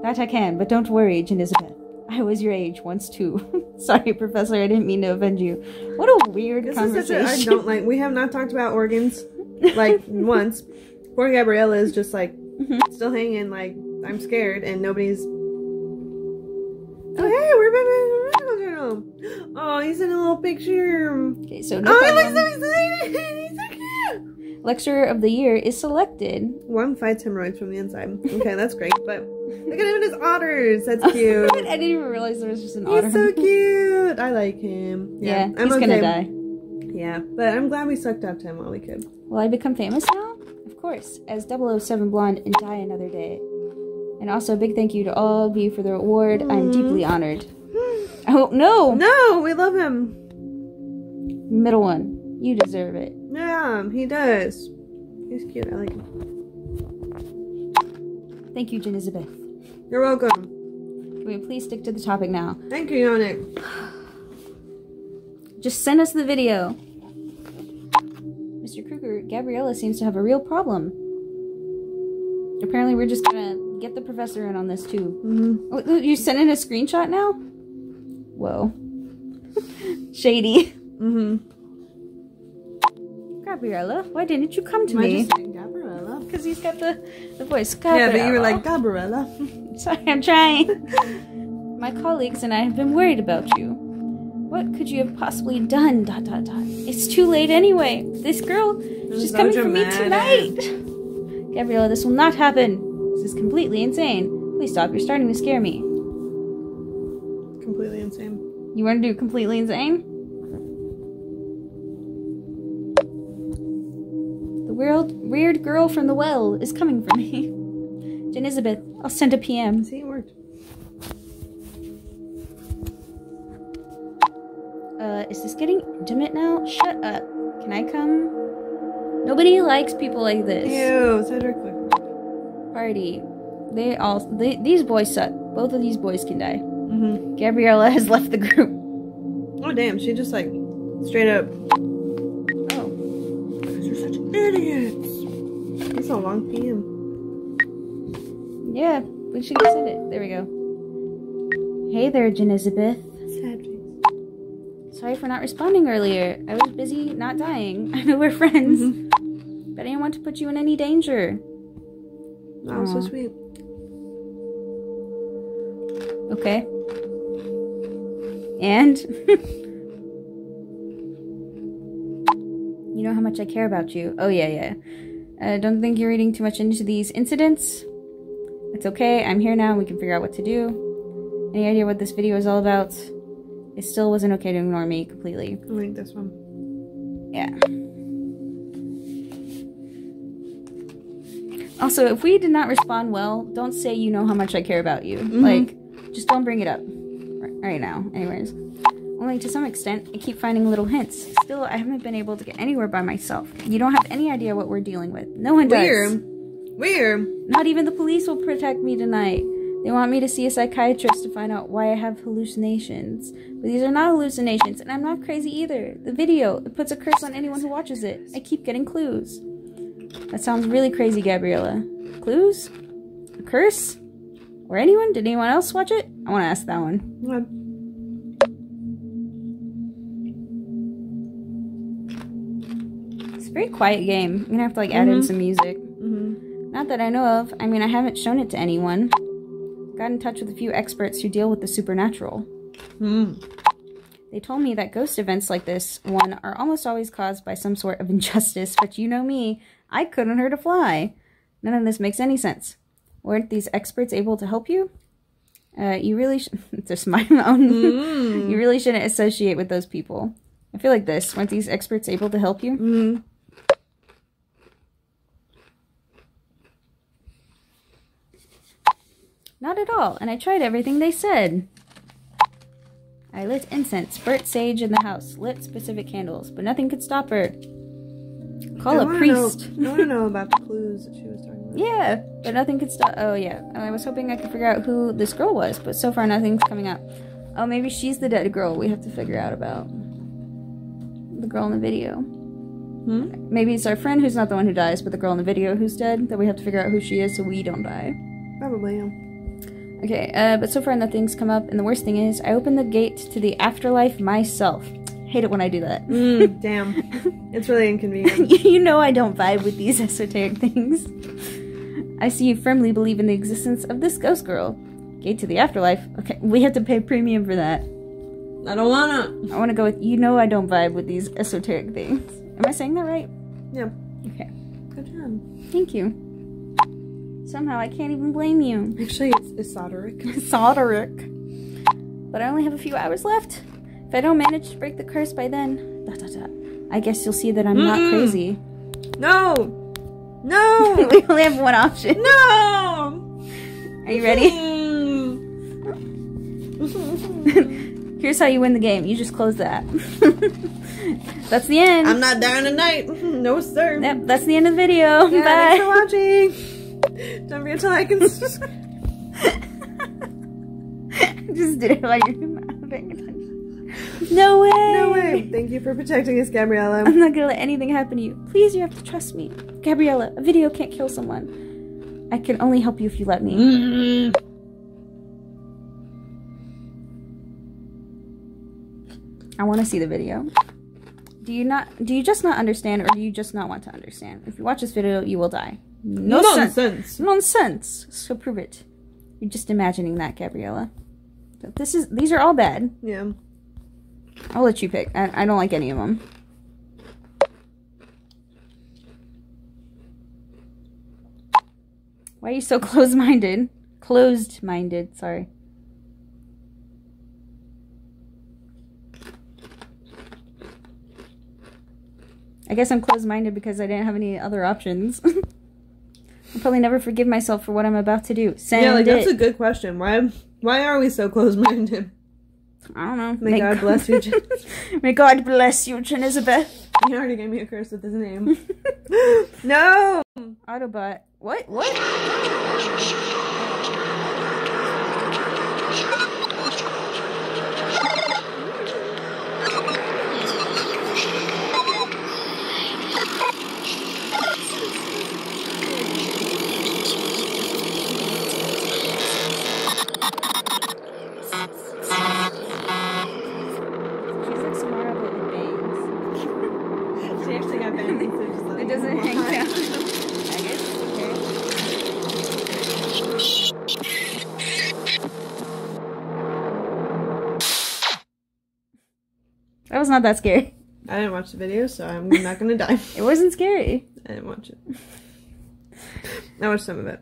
That I can, but don't worry, Elizabeth. I was your age once too. (laughs) Sorry, Professor, I didn't mean to offend you. What a weird This is conversation. such a I don't like. We have not talked about organs (laughs) like once. Poor Gabriella is just like Mm-hmm. still hanging. Like I'm scared, and nobody's. Oh hey, we're back at the medical journal. Oh, he's in a little picture. Okay, so no Oh, he looks so excited. (laughs) He's so cute. Lecturer of the year is selected. One fights hemorrhoids from the inside. Okay, that's great. But look at him and his otters. That's (laughs) cute. I didn't even realize there was just an otter. He's so (laughs) cute. I like him. Yeah, Yeah, I'm he's okay. gonna die. Yeah, but I'm glad we sucked up to him while we could. Will I become famous now? Of course, as 007 Blonde and die another day. And also a big thank you to all of you for the award. I'm mm. deeply honored. (gasps) Oh no! No, we love him. Middle one. You deserve it. Yeah, he does. He's cute. I like him. Thank you, Elizabeth. You're welcome. Can we please stick to the topic now? Thank you, Yannick. Just send us the video. Mr. Kruger, Gabriella seems to have a real problem. Apparently, we're just gonna get the professor in on this too. Mm-hmm. Oh, oh, You're sending a screenshot now? Whoa. (laughs) Shady. Mm-hmm. Gabriella, why didn't you come to Am I me? just saying Gabriella? Because he's got the, the voice. Yeah, but you were like Gabriella. (laughs) Sorry, I'm trying. My colleagues and I have been worried about you. What could you have possibly done? Dot dot dot. It's too late anyway. This girl, she's so coming for me tonight. Gabriella, this will not happen. This is completely insane. Please stop. You're starting to scare me. Completely insane. You want to do completely insane? Weird, weird girl from the well is coming for me. (laughs) Elizabeth, I'll send a PM. See, it worked. Uh, is this getting intimate now? Shut up. Can I come? Nobody likes people like this. Ew, Cedric. Party. They all. They, these boys suck. Both of these boys can die. Mhm. Gabriella has (laughs) left the group. Oh damn, she just like straight up. Idiots. It's a long PM. Yeah, we should send it. There we go. Hey there, Elizabeth. Cedric. Sorry for not responding earlier. I was busy not dying. (laughs) I know we're friends. Mm-hmm. But I didn't want to put you in any danger. That was so sweet. Okay. And (laughs) know how much I care about you. Oh yeah, yeah. Uh, don't think you're reading too much into these incidents. It's okay. I'm here now. We can figure out what to do. Any idea what this video is all about? It still wasn't okay to ignore me completely. I like this one. Yeah. Also, if we did not respond well, don't say you know how much I care about you. Like, just don't bring it up right now. Anyways, only to some extent, I keep finding little hints. Still, I haven't been able to get anywhere by myself. You don't have any idea what we're dealing with. No one does. Weird. Weird. Not even the police will protect me tonight. They want me to see a psychiatrist to find out why I have hallucinations. But these are not hallucinations, and I'm not crazy either. The video, it puts a curse on anyone who watches it. I keep getting clues. That sounds really crazy, Gabriella. Clues? A curse? Or anyone? Did anyone else watch it? I want to ask that one. What? Very quiet game. I'm gonna have to like add in some music. Mm-hmm. Not that I know of. I mean, I haven't shown it to anyone. Got in touch with a few experts who deal with the supernatural. Hmm. They told me that ghost events like this one are almost always caused by some sort of (laughs) injustice, but you know me, I couldn't hurt a fly. None of this makes any sense. Weren't these experts able to help you? Uh, you really should. Just my own. you really shouldn't associate with those people. I feel like this. Weren't these experts able to help you? Mm. Not at all, and I tried everything they said. I lit incense, burnt sage in the house, lit specific candles, but nothing could stop her. Call I a priest. Know, I want to know (laughs) about the clues that she was talking about. Yeah, but nothing could stop. Oh, yeah. And I was hoping I could figure out who this girl was, but so far nothing's coming up. Oh, maybe she's the dead girl we have to figure out about. The girl in the video. Hmm? Maybe it's our friend who's not the one who dies, but the girl in the video who's dead, that we have to figure out who she is so we don't die. Probably, yeah. Okay, uh, but so far nothing's come up, and the worst thing is, I opened the gate to the afterlife myself. Hate it when I do that. Mm, (laughs) damn. It's really inconvenient. (laughs) you know I don't vibe with these (laughs) esoteric things. I see you firmly believe in the existence of this ghost girl. Gate to the afterlife. Okay, we have to pay premium for that. I don't wanna. I want to go with you know I don't vibe with these esoteric things. Am I saying that right? Yeah. Okay. Good job. Thank you. Somehow I can't even blame you. Actually, it's, Solderic. (laughs) Solderic. But I only have a few hours left. If I don't manage to break the curse by then, dot, dot, dot, I guess you'll see that I'm not Mm-mm. crazy. No! No! (laughs) we only have one option. no! (laughs) Are you ready? Mm. Here's how you win the game. You just close that. that's the end. I'm not dying tonight. No, sir. Yep, that's the end of the video. Yeah, Bye. thanks for watching. (laughs) Don't like and subscribe. just did it while you're not paying attention. No way. No way. Thank you for protecting us, Gabriella. I'm not gonna let anything happen to you. Please, you have to trust me. Gabriella, a video can't kill someone. I can only help you if you let me. I want to see the video. Do you not? Do you just not understand, or do you just not want to understand? If you watch this video, you will die. No sense. Nonsense. Nonsense. So prove it. You're just imagining that, Gabriella. This is. These are all bad. Yeah. I'll let you pick. I, I don't like any of them. Why are you so (laughs) closed-minded? Closed-minded, sorry. I guess I'm closed-minded because I didn't have any other options. (laughs) I'll probably never forgive myself for what I'm about to do. Send yeah, like it. that's a good question. Why why are we so close-minded? I don't know. May God bless you, Jen. (laughs) May God bless you, Jen Elizabeth. He already gave me a curse with his name. (laughs) no! Autobot. What? What? (laughs) not that scary. I didn't watch the video, so I'm not gonna die. (laughs) It wasn't scary. I didn't watch it. I watched some of it.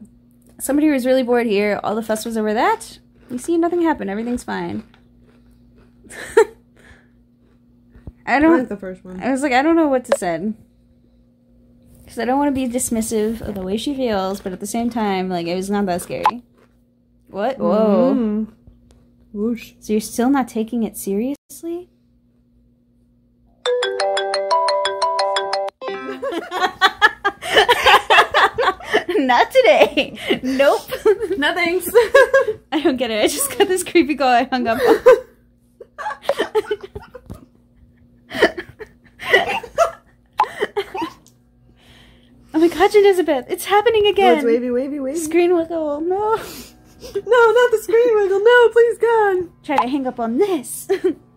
Somebody was really bored here. All the fuss was over that. You see, nothing happened. Everything's fine. (laughs) I I don't. like the first one. I was like, I don't know what to say. Because I don't want to be dismissive of the way she feels, but at the same time, like, it was not that scary. What? Whoa. Mm. Whoosh. So you're still not taking it seriously? (laughs) not today. Nope. No thanks. (laughs) I don't get it. I just got this creepy call I hung up on. oh my god, Elizabeth, it's happening Oh, again. it's wavy, wavy, wavy. Screen wiggle, no. No, not the screen wiggle. No, please, God. Try to hang up on this.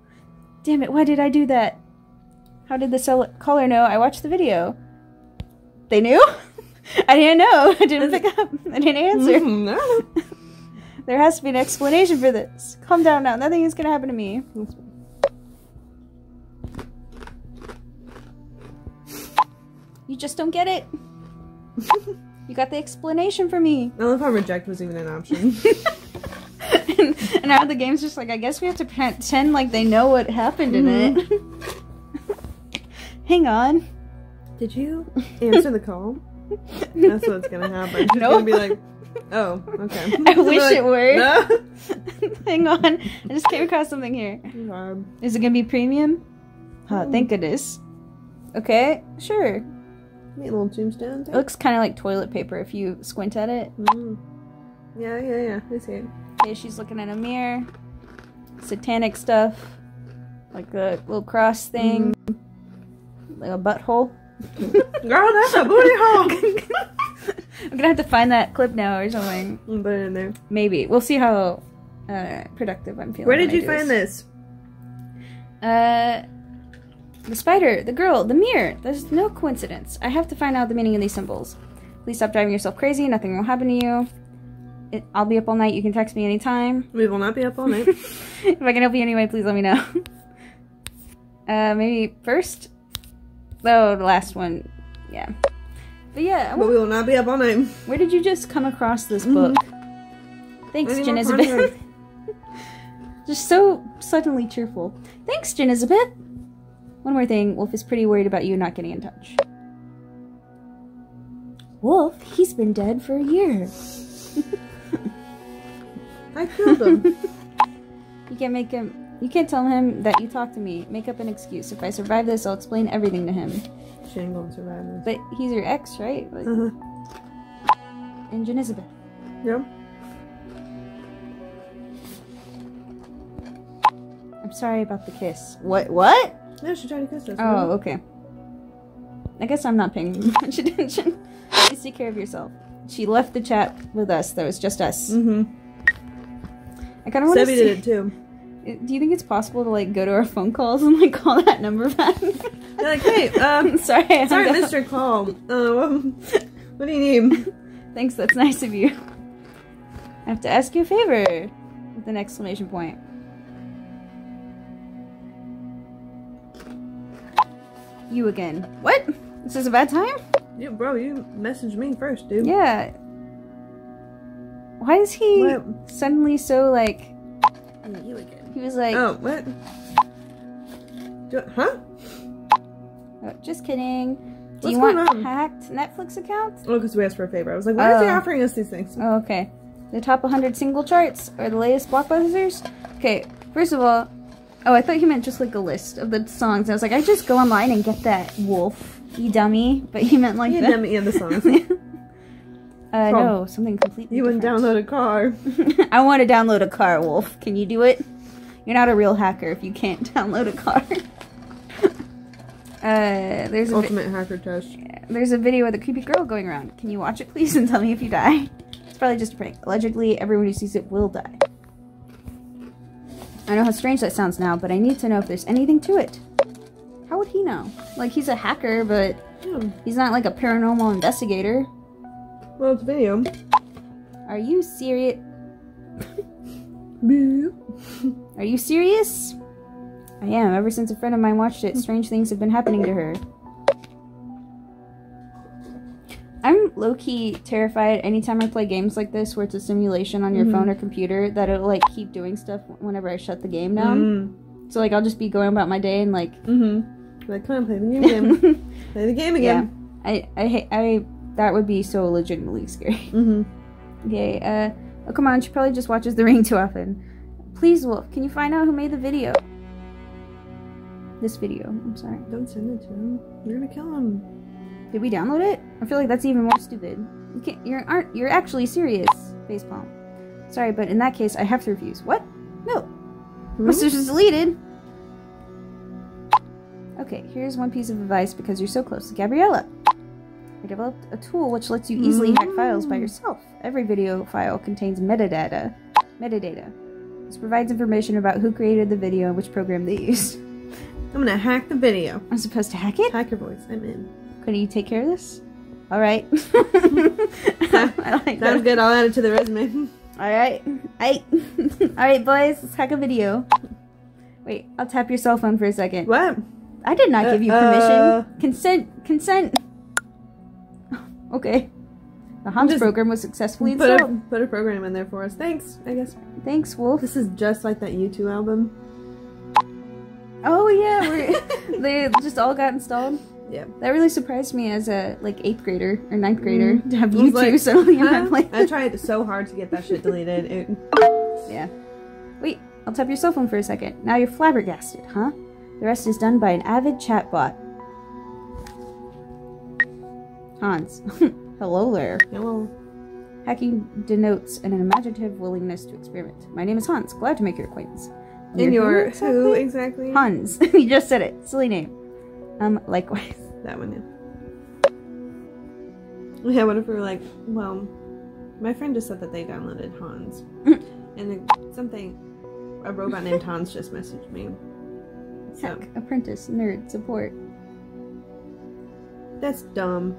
(laughs) Damn it, why did I do that? How did the sell- caller know I watched the video? They knew? (laughs) I didn't know. (laughs) I didn't pick up. I didn't answer. Mm, (laughs) no. There has to be an explanation for this. Calm down now. Nothing is gonna happen to me. You just don't get it. You got the explanation for me. I love how reject was even an option. and, and now the game's just like, I guess we have to pretend like they know what happened in it. Hang on. Did you answer the call? That's what's gonna happen. She's Nope. gonna be like, oh, okay. (laughs) I (laughs) wish Like, it were. No. (laughs) Hang on. I just came across something here. Is it gonna be premium? Huh, thank goodness. Okay, sure. neat little tombstone. It looks kind of like toilet paper if you squint at it. Mm. Yeah, yeah, yeah. I see it. Okay, she's looking in a mirror. Satanic stuff. Like a little cross thing. Like a butthole. Girl, that's a booty hole. (laughs) I'm gonna have to find that clip now or something. Put it in there. Maybe. We'll see how uh, productive I'm feeling. Where did you find this? Uh, the spider, the girl, the mirror. There's no coincidence. I have to find out the meaning of these symbols. Please stop driving yourself crazy. Nothing will happen to you. It, I'll be up all night. You can text me anytime. We will not be up all night. (laughs) if I can help you anyway, please let me know. (laughs) uh, maybe first? Oh, the last one. Yeah. But yeah, but we will not be up all night. where did you just come across this mm-hmm. book? Thanks, Any Gen more Elizabeth. (laughs) Just so suddenly cheerful. Thanks, Gen Elizabeth. One more thing, Wolf is pretty worried about you not getting in touch. Wolf, he's been dead for a year. (laughs) I killed him. (laughs) You can't make him. You can't tell him that you talked to me. Make up an excuse. If I survive this, I'll explain everything to him. she ain't gonna survive this. But he's your ex, right? Like, Uh-huh. and Gen Elizabeth. Yep. I'm sorry about the kiss. What? What? Yeah, she tried to kiss us. Oh, okay. I guess I'm not paying (laughs) much attention. Please take care of yourself. She left the chat with us. That was just us. Mm-hmm. I kind of want to Sebby see. did it too. Do you think it's possible to like go to our phone calls and like call that number back? (laughs) You're like, hey, um, (laughs) sorry, I sorry. Mr. Call. Uh, what do you need? (laughs) Thanks, that's nice of you. I have to ask you a favor with an exclamation point. You again. What? This is a bad time? You, bro, you messaged me first, dude. Yeah. Why is he What? suddenly so like? You again. He was like, Oh, what? Do, huh? "Oh, just kidding. Do What's you want on? hacked Netflix accounts? Oh, because we asked for a favor. I was like, why is he Oh. offering us these things? Oh, okay. The top 100 single charts or the latest blockbusters? Okay, first of all, oh, I thought he meant just like a list of the songs. I was like, I just go online and get that wolf, you dummy. But he meant like You the. dummy in the songs. (laughs) uh, Oh. no, something completely. You wouldn't download a car. (laughs) I want to download a car, Wolf. Can you do it? You're not a real hacker if you can't (laughs) download a car. uh, there's a Ultimate hacker test. there's a video of the creepy girl going around. Can you watch it, please, (laughs) and tell me if you die? It's probably just a prank. Allegedly, everyone who sees it will die. I know how strange that sounds now, but I need to know if there's anything to it. How would he know? Like he's a hacker, but Yeah. he's not like a paranormal investigator. Well, it's video. Are you serious? Are you serious? I am. Ever since a friend of mine watched it, strange things have been happening to her. I'm low key terrified anytime I play games like this where it's a simulation on your phone or computer that it'll like keep doing stuff whenever I shut the game down. Mm. So like I'll just be going about my day and like Mm-hmm. Like, come on, play the game again. (laughs) play the game again. yeah. I I I that would be so legitimately scary. Mm-hmm. (laughs) Okay, uh oh come on, she probably just watches The (laughs) Ring too often. Please, Wolf, can you find out who made the video? This video, I'm sorry. Don't send it to him. You're gonna kill him. Did we download it? I feel like that's even more stupid. You can't, you're aren't you're actually serious, facepalm. Sorry, but in that case, I have to refuse. What? No, message is deleted. Okay, here's one piece of advice because you're so close to Gabriella. I developed a tool which lets you easily hack files by yourself. Every video file contains metadata. Metadata. This provides information about who created the video and which program they used. (laughs) I'm gonna hack the video. I'm supposed to hack it? Hacker voice. I'm in. Could you take care of this? All right. (laughs) I like Sounds that. good. I'll add it to the resume. (laughs) All right. I. All right, boys. Let's hack a video. Wait, I'll tap your cell phone for a second. what? I did not give you Uh, permission. uh. Consent. Consent. Okay. The Hans Just program was successfully Put installed. a, put a program in there for us. Thanks, I guess. Thanks, Wolf. This is just like that U2 album. Oh yeah, (laughs) we're, they just all got installed. Yeah. That really surprised me as a like eighth grader or ninth grader mm. to have I was U2 like, suddenly in my. I tried so hard to get that shit deleted. It, (laughs) Yeah. Wait, I'll tap your cell phone for a second. Now you're flabbergasted, huh? The rest is done by an avid chatbot. Hans. (laughs) Hello there. hello. Hacking denotes an imaginative willingness to experiment. My name is Hans. Glad to make your acquaintance. And You're your who exactly? Hans. (laughs) you just said it. Silly name. Um, likewise. (laughs) That one, yeah. Yeah, what if we were like, well, my friend just said that they downloaded Hans. and something, a robot named Hans just messaged me. So, Heck, apprentice, nerd, support. That's dumb.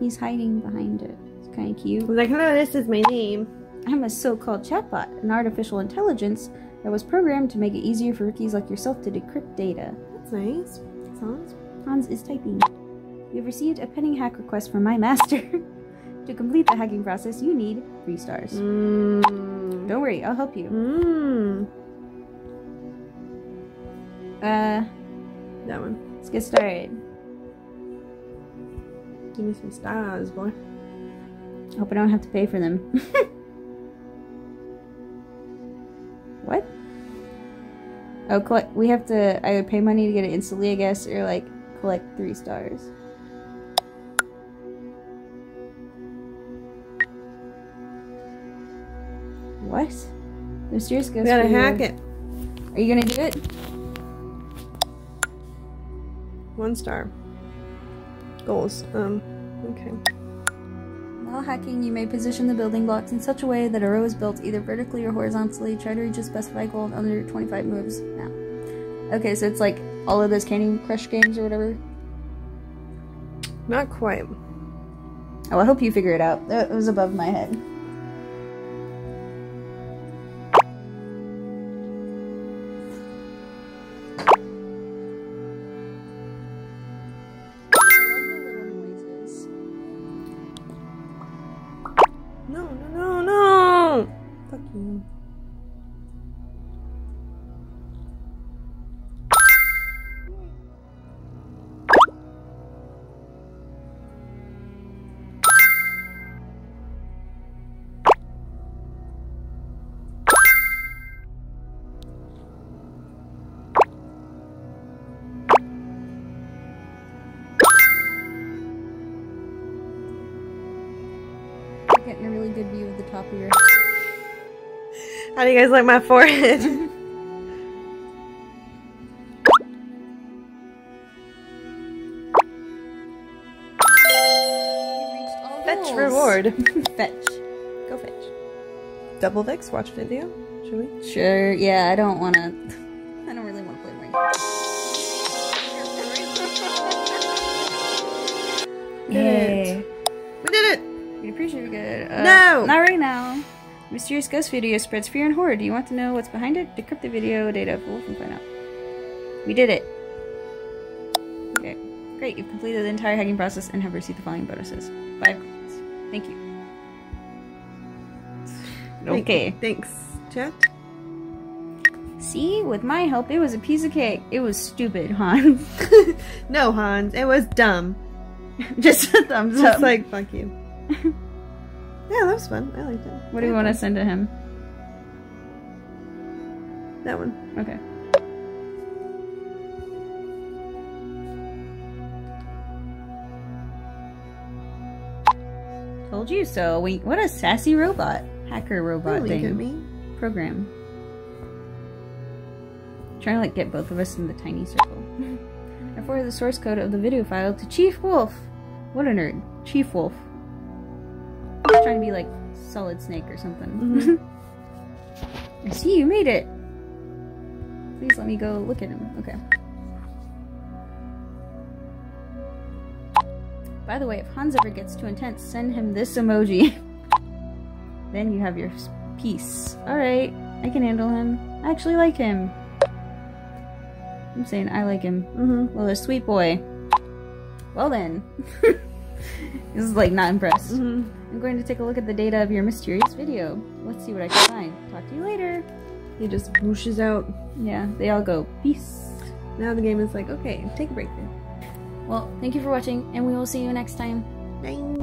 He's hiding behind it. It's kind of I cute. like, hello, this is my name. I'm a so-called chatbot, an artificial intelligence that was programmed to make it easier for rookies like yourself to decrypt data. That's nice. Sounds. Hans is typing. You've received a pending hack request from my master. (laughs) to complete the hacking process, you need three stars. Mmm. Don't worry, I'll help you. Mmm. Uh, That one. let's get started. Give me some stars, boy. Hope I don't have to pay for them. (laughs) what? Oh, collect. We have to either pay money to get it instantly, I guess, or like collect three stars. What? The mysterious ghost. We gotta hack it. Are you gonna do it? One star. Goals. Um. Okay. While hacking, you may position the building blocks in such a way that a row is built either vertically or horizontally. Try to reach a specified goal in under 25 moves now. Okay, so it's like all of those Candy Crush games or whatever. Not quite. Oh, I hope you figure it out. That was above my head. How do you guys like my forehead? (laughs) Fetch goals. reward. (laughs) fetch. Go fetch. Double Dex watch video. Should we? Sure. Yeah, I don't want to. I don't really want to play right. Yay. We did it! We appreciate it. Good. Uh, No! Not right now. Mysterious ghost video spreads fear and horror. Do you want to know what's behind it? Decrypt the video data of Wolf and find out. We did it. Okay. Great. You've completed the entire hacking process and have received the following bonuses. Five credits. Thank you. Thank- Okay. Thanks, chat. See, with my help, it was a piece of cake. It was stupid, Hans. (laughs) no, Hans, it was dumb. (laughs) Just a thumbs Just up. like, fuck you. (laughs) yeah, that was fun. I liked it. what do you want to send to him? That one. Okay. Told you so. We what a sassy robot, hacker robot Don't thing. look at me. Program. Trying to like get both of us in the tiny circle. (laughs) I forwarded the source code of the video file to Chief Wolf. What a nerd, Chief Wolf. Trying to be like Solid Snake or something. (laughs) I see you made it. Please let me go look at him. Okay. By the way, if Hans ever gets too intense, send him this emoji. (laughs) then you have your peace. Alright, I can handle him. I actually like him. I'm saying I like him. Mm-hmm. Well, a sweet boy. Well then. (laughs) He's like not impressed. Mhm. I'm going to take a look at the data of your mysterious video. Let's see what I can find. Talk to you later. He just whooshes out. Yeah, they all go, peace. Now the game is like, okay, take a break then. Well, thank you for watching, and we will see you next time. Bye.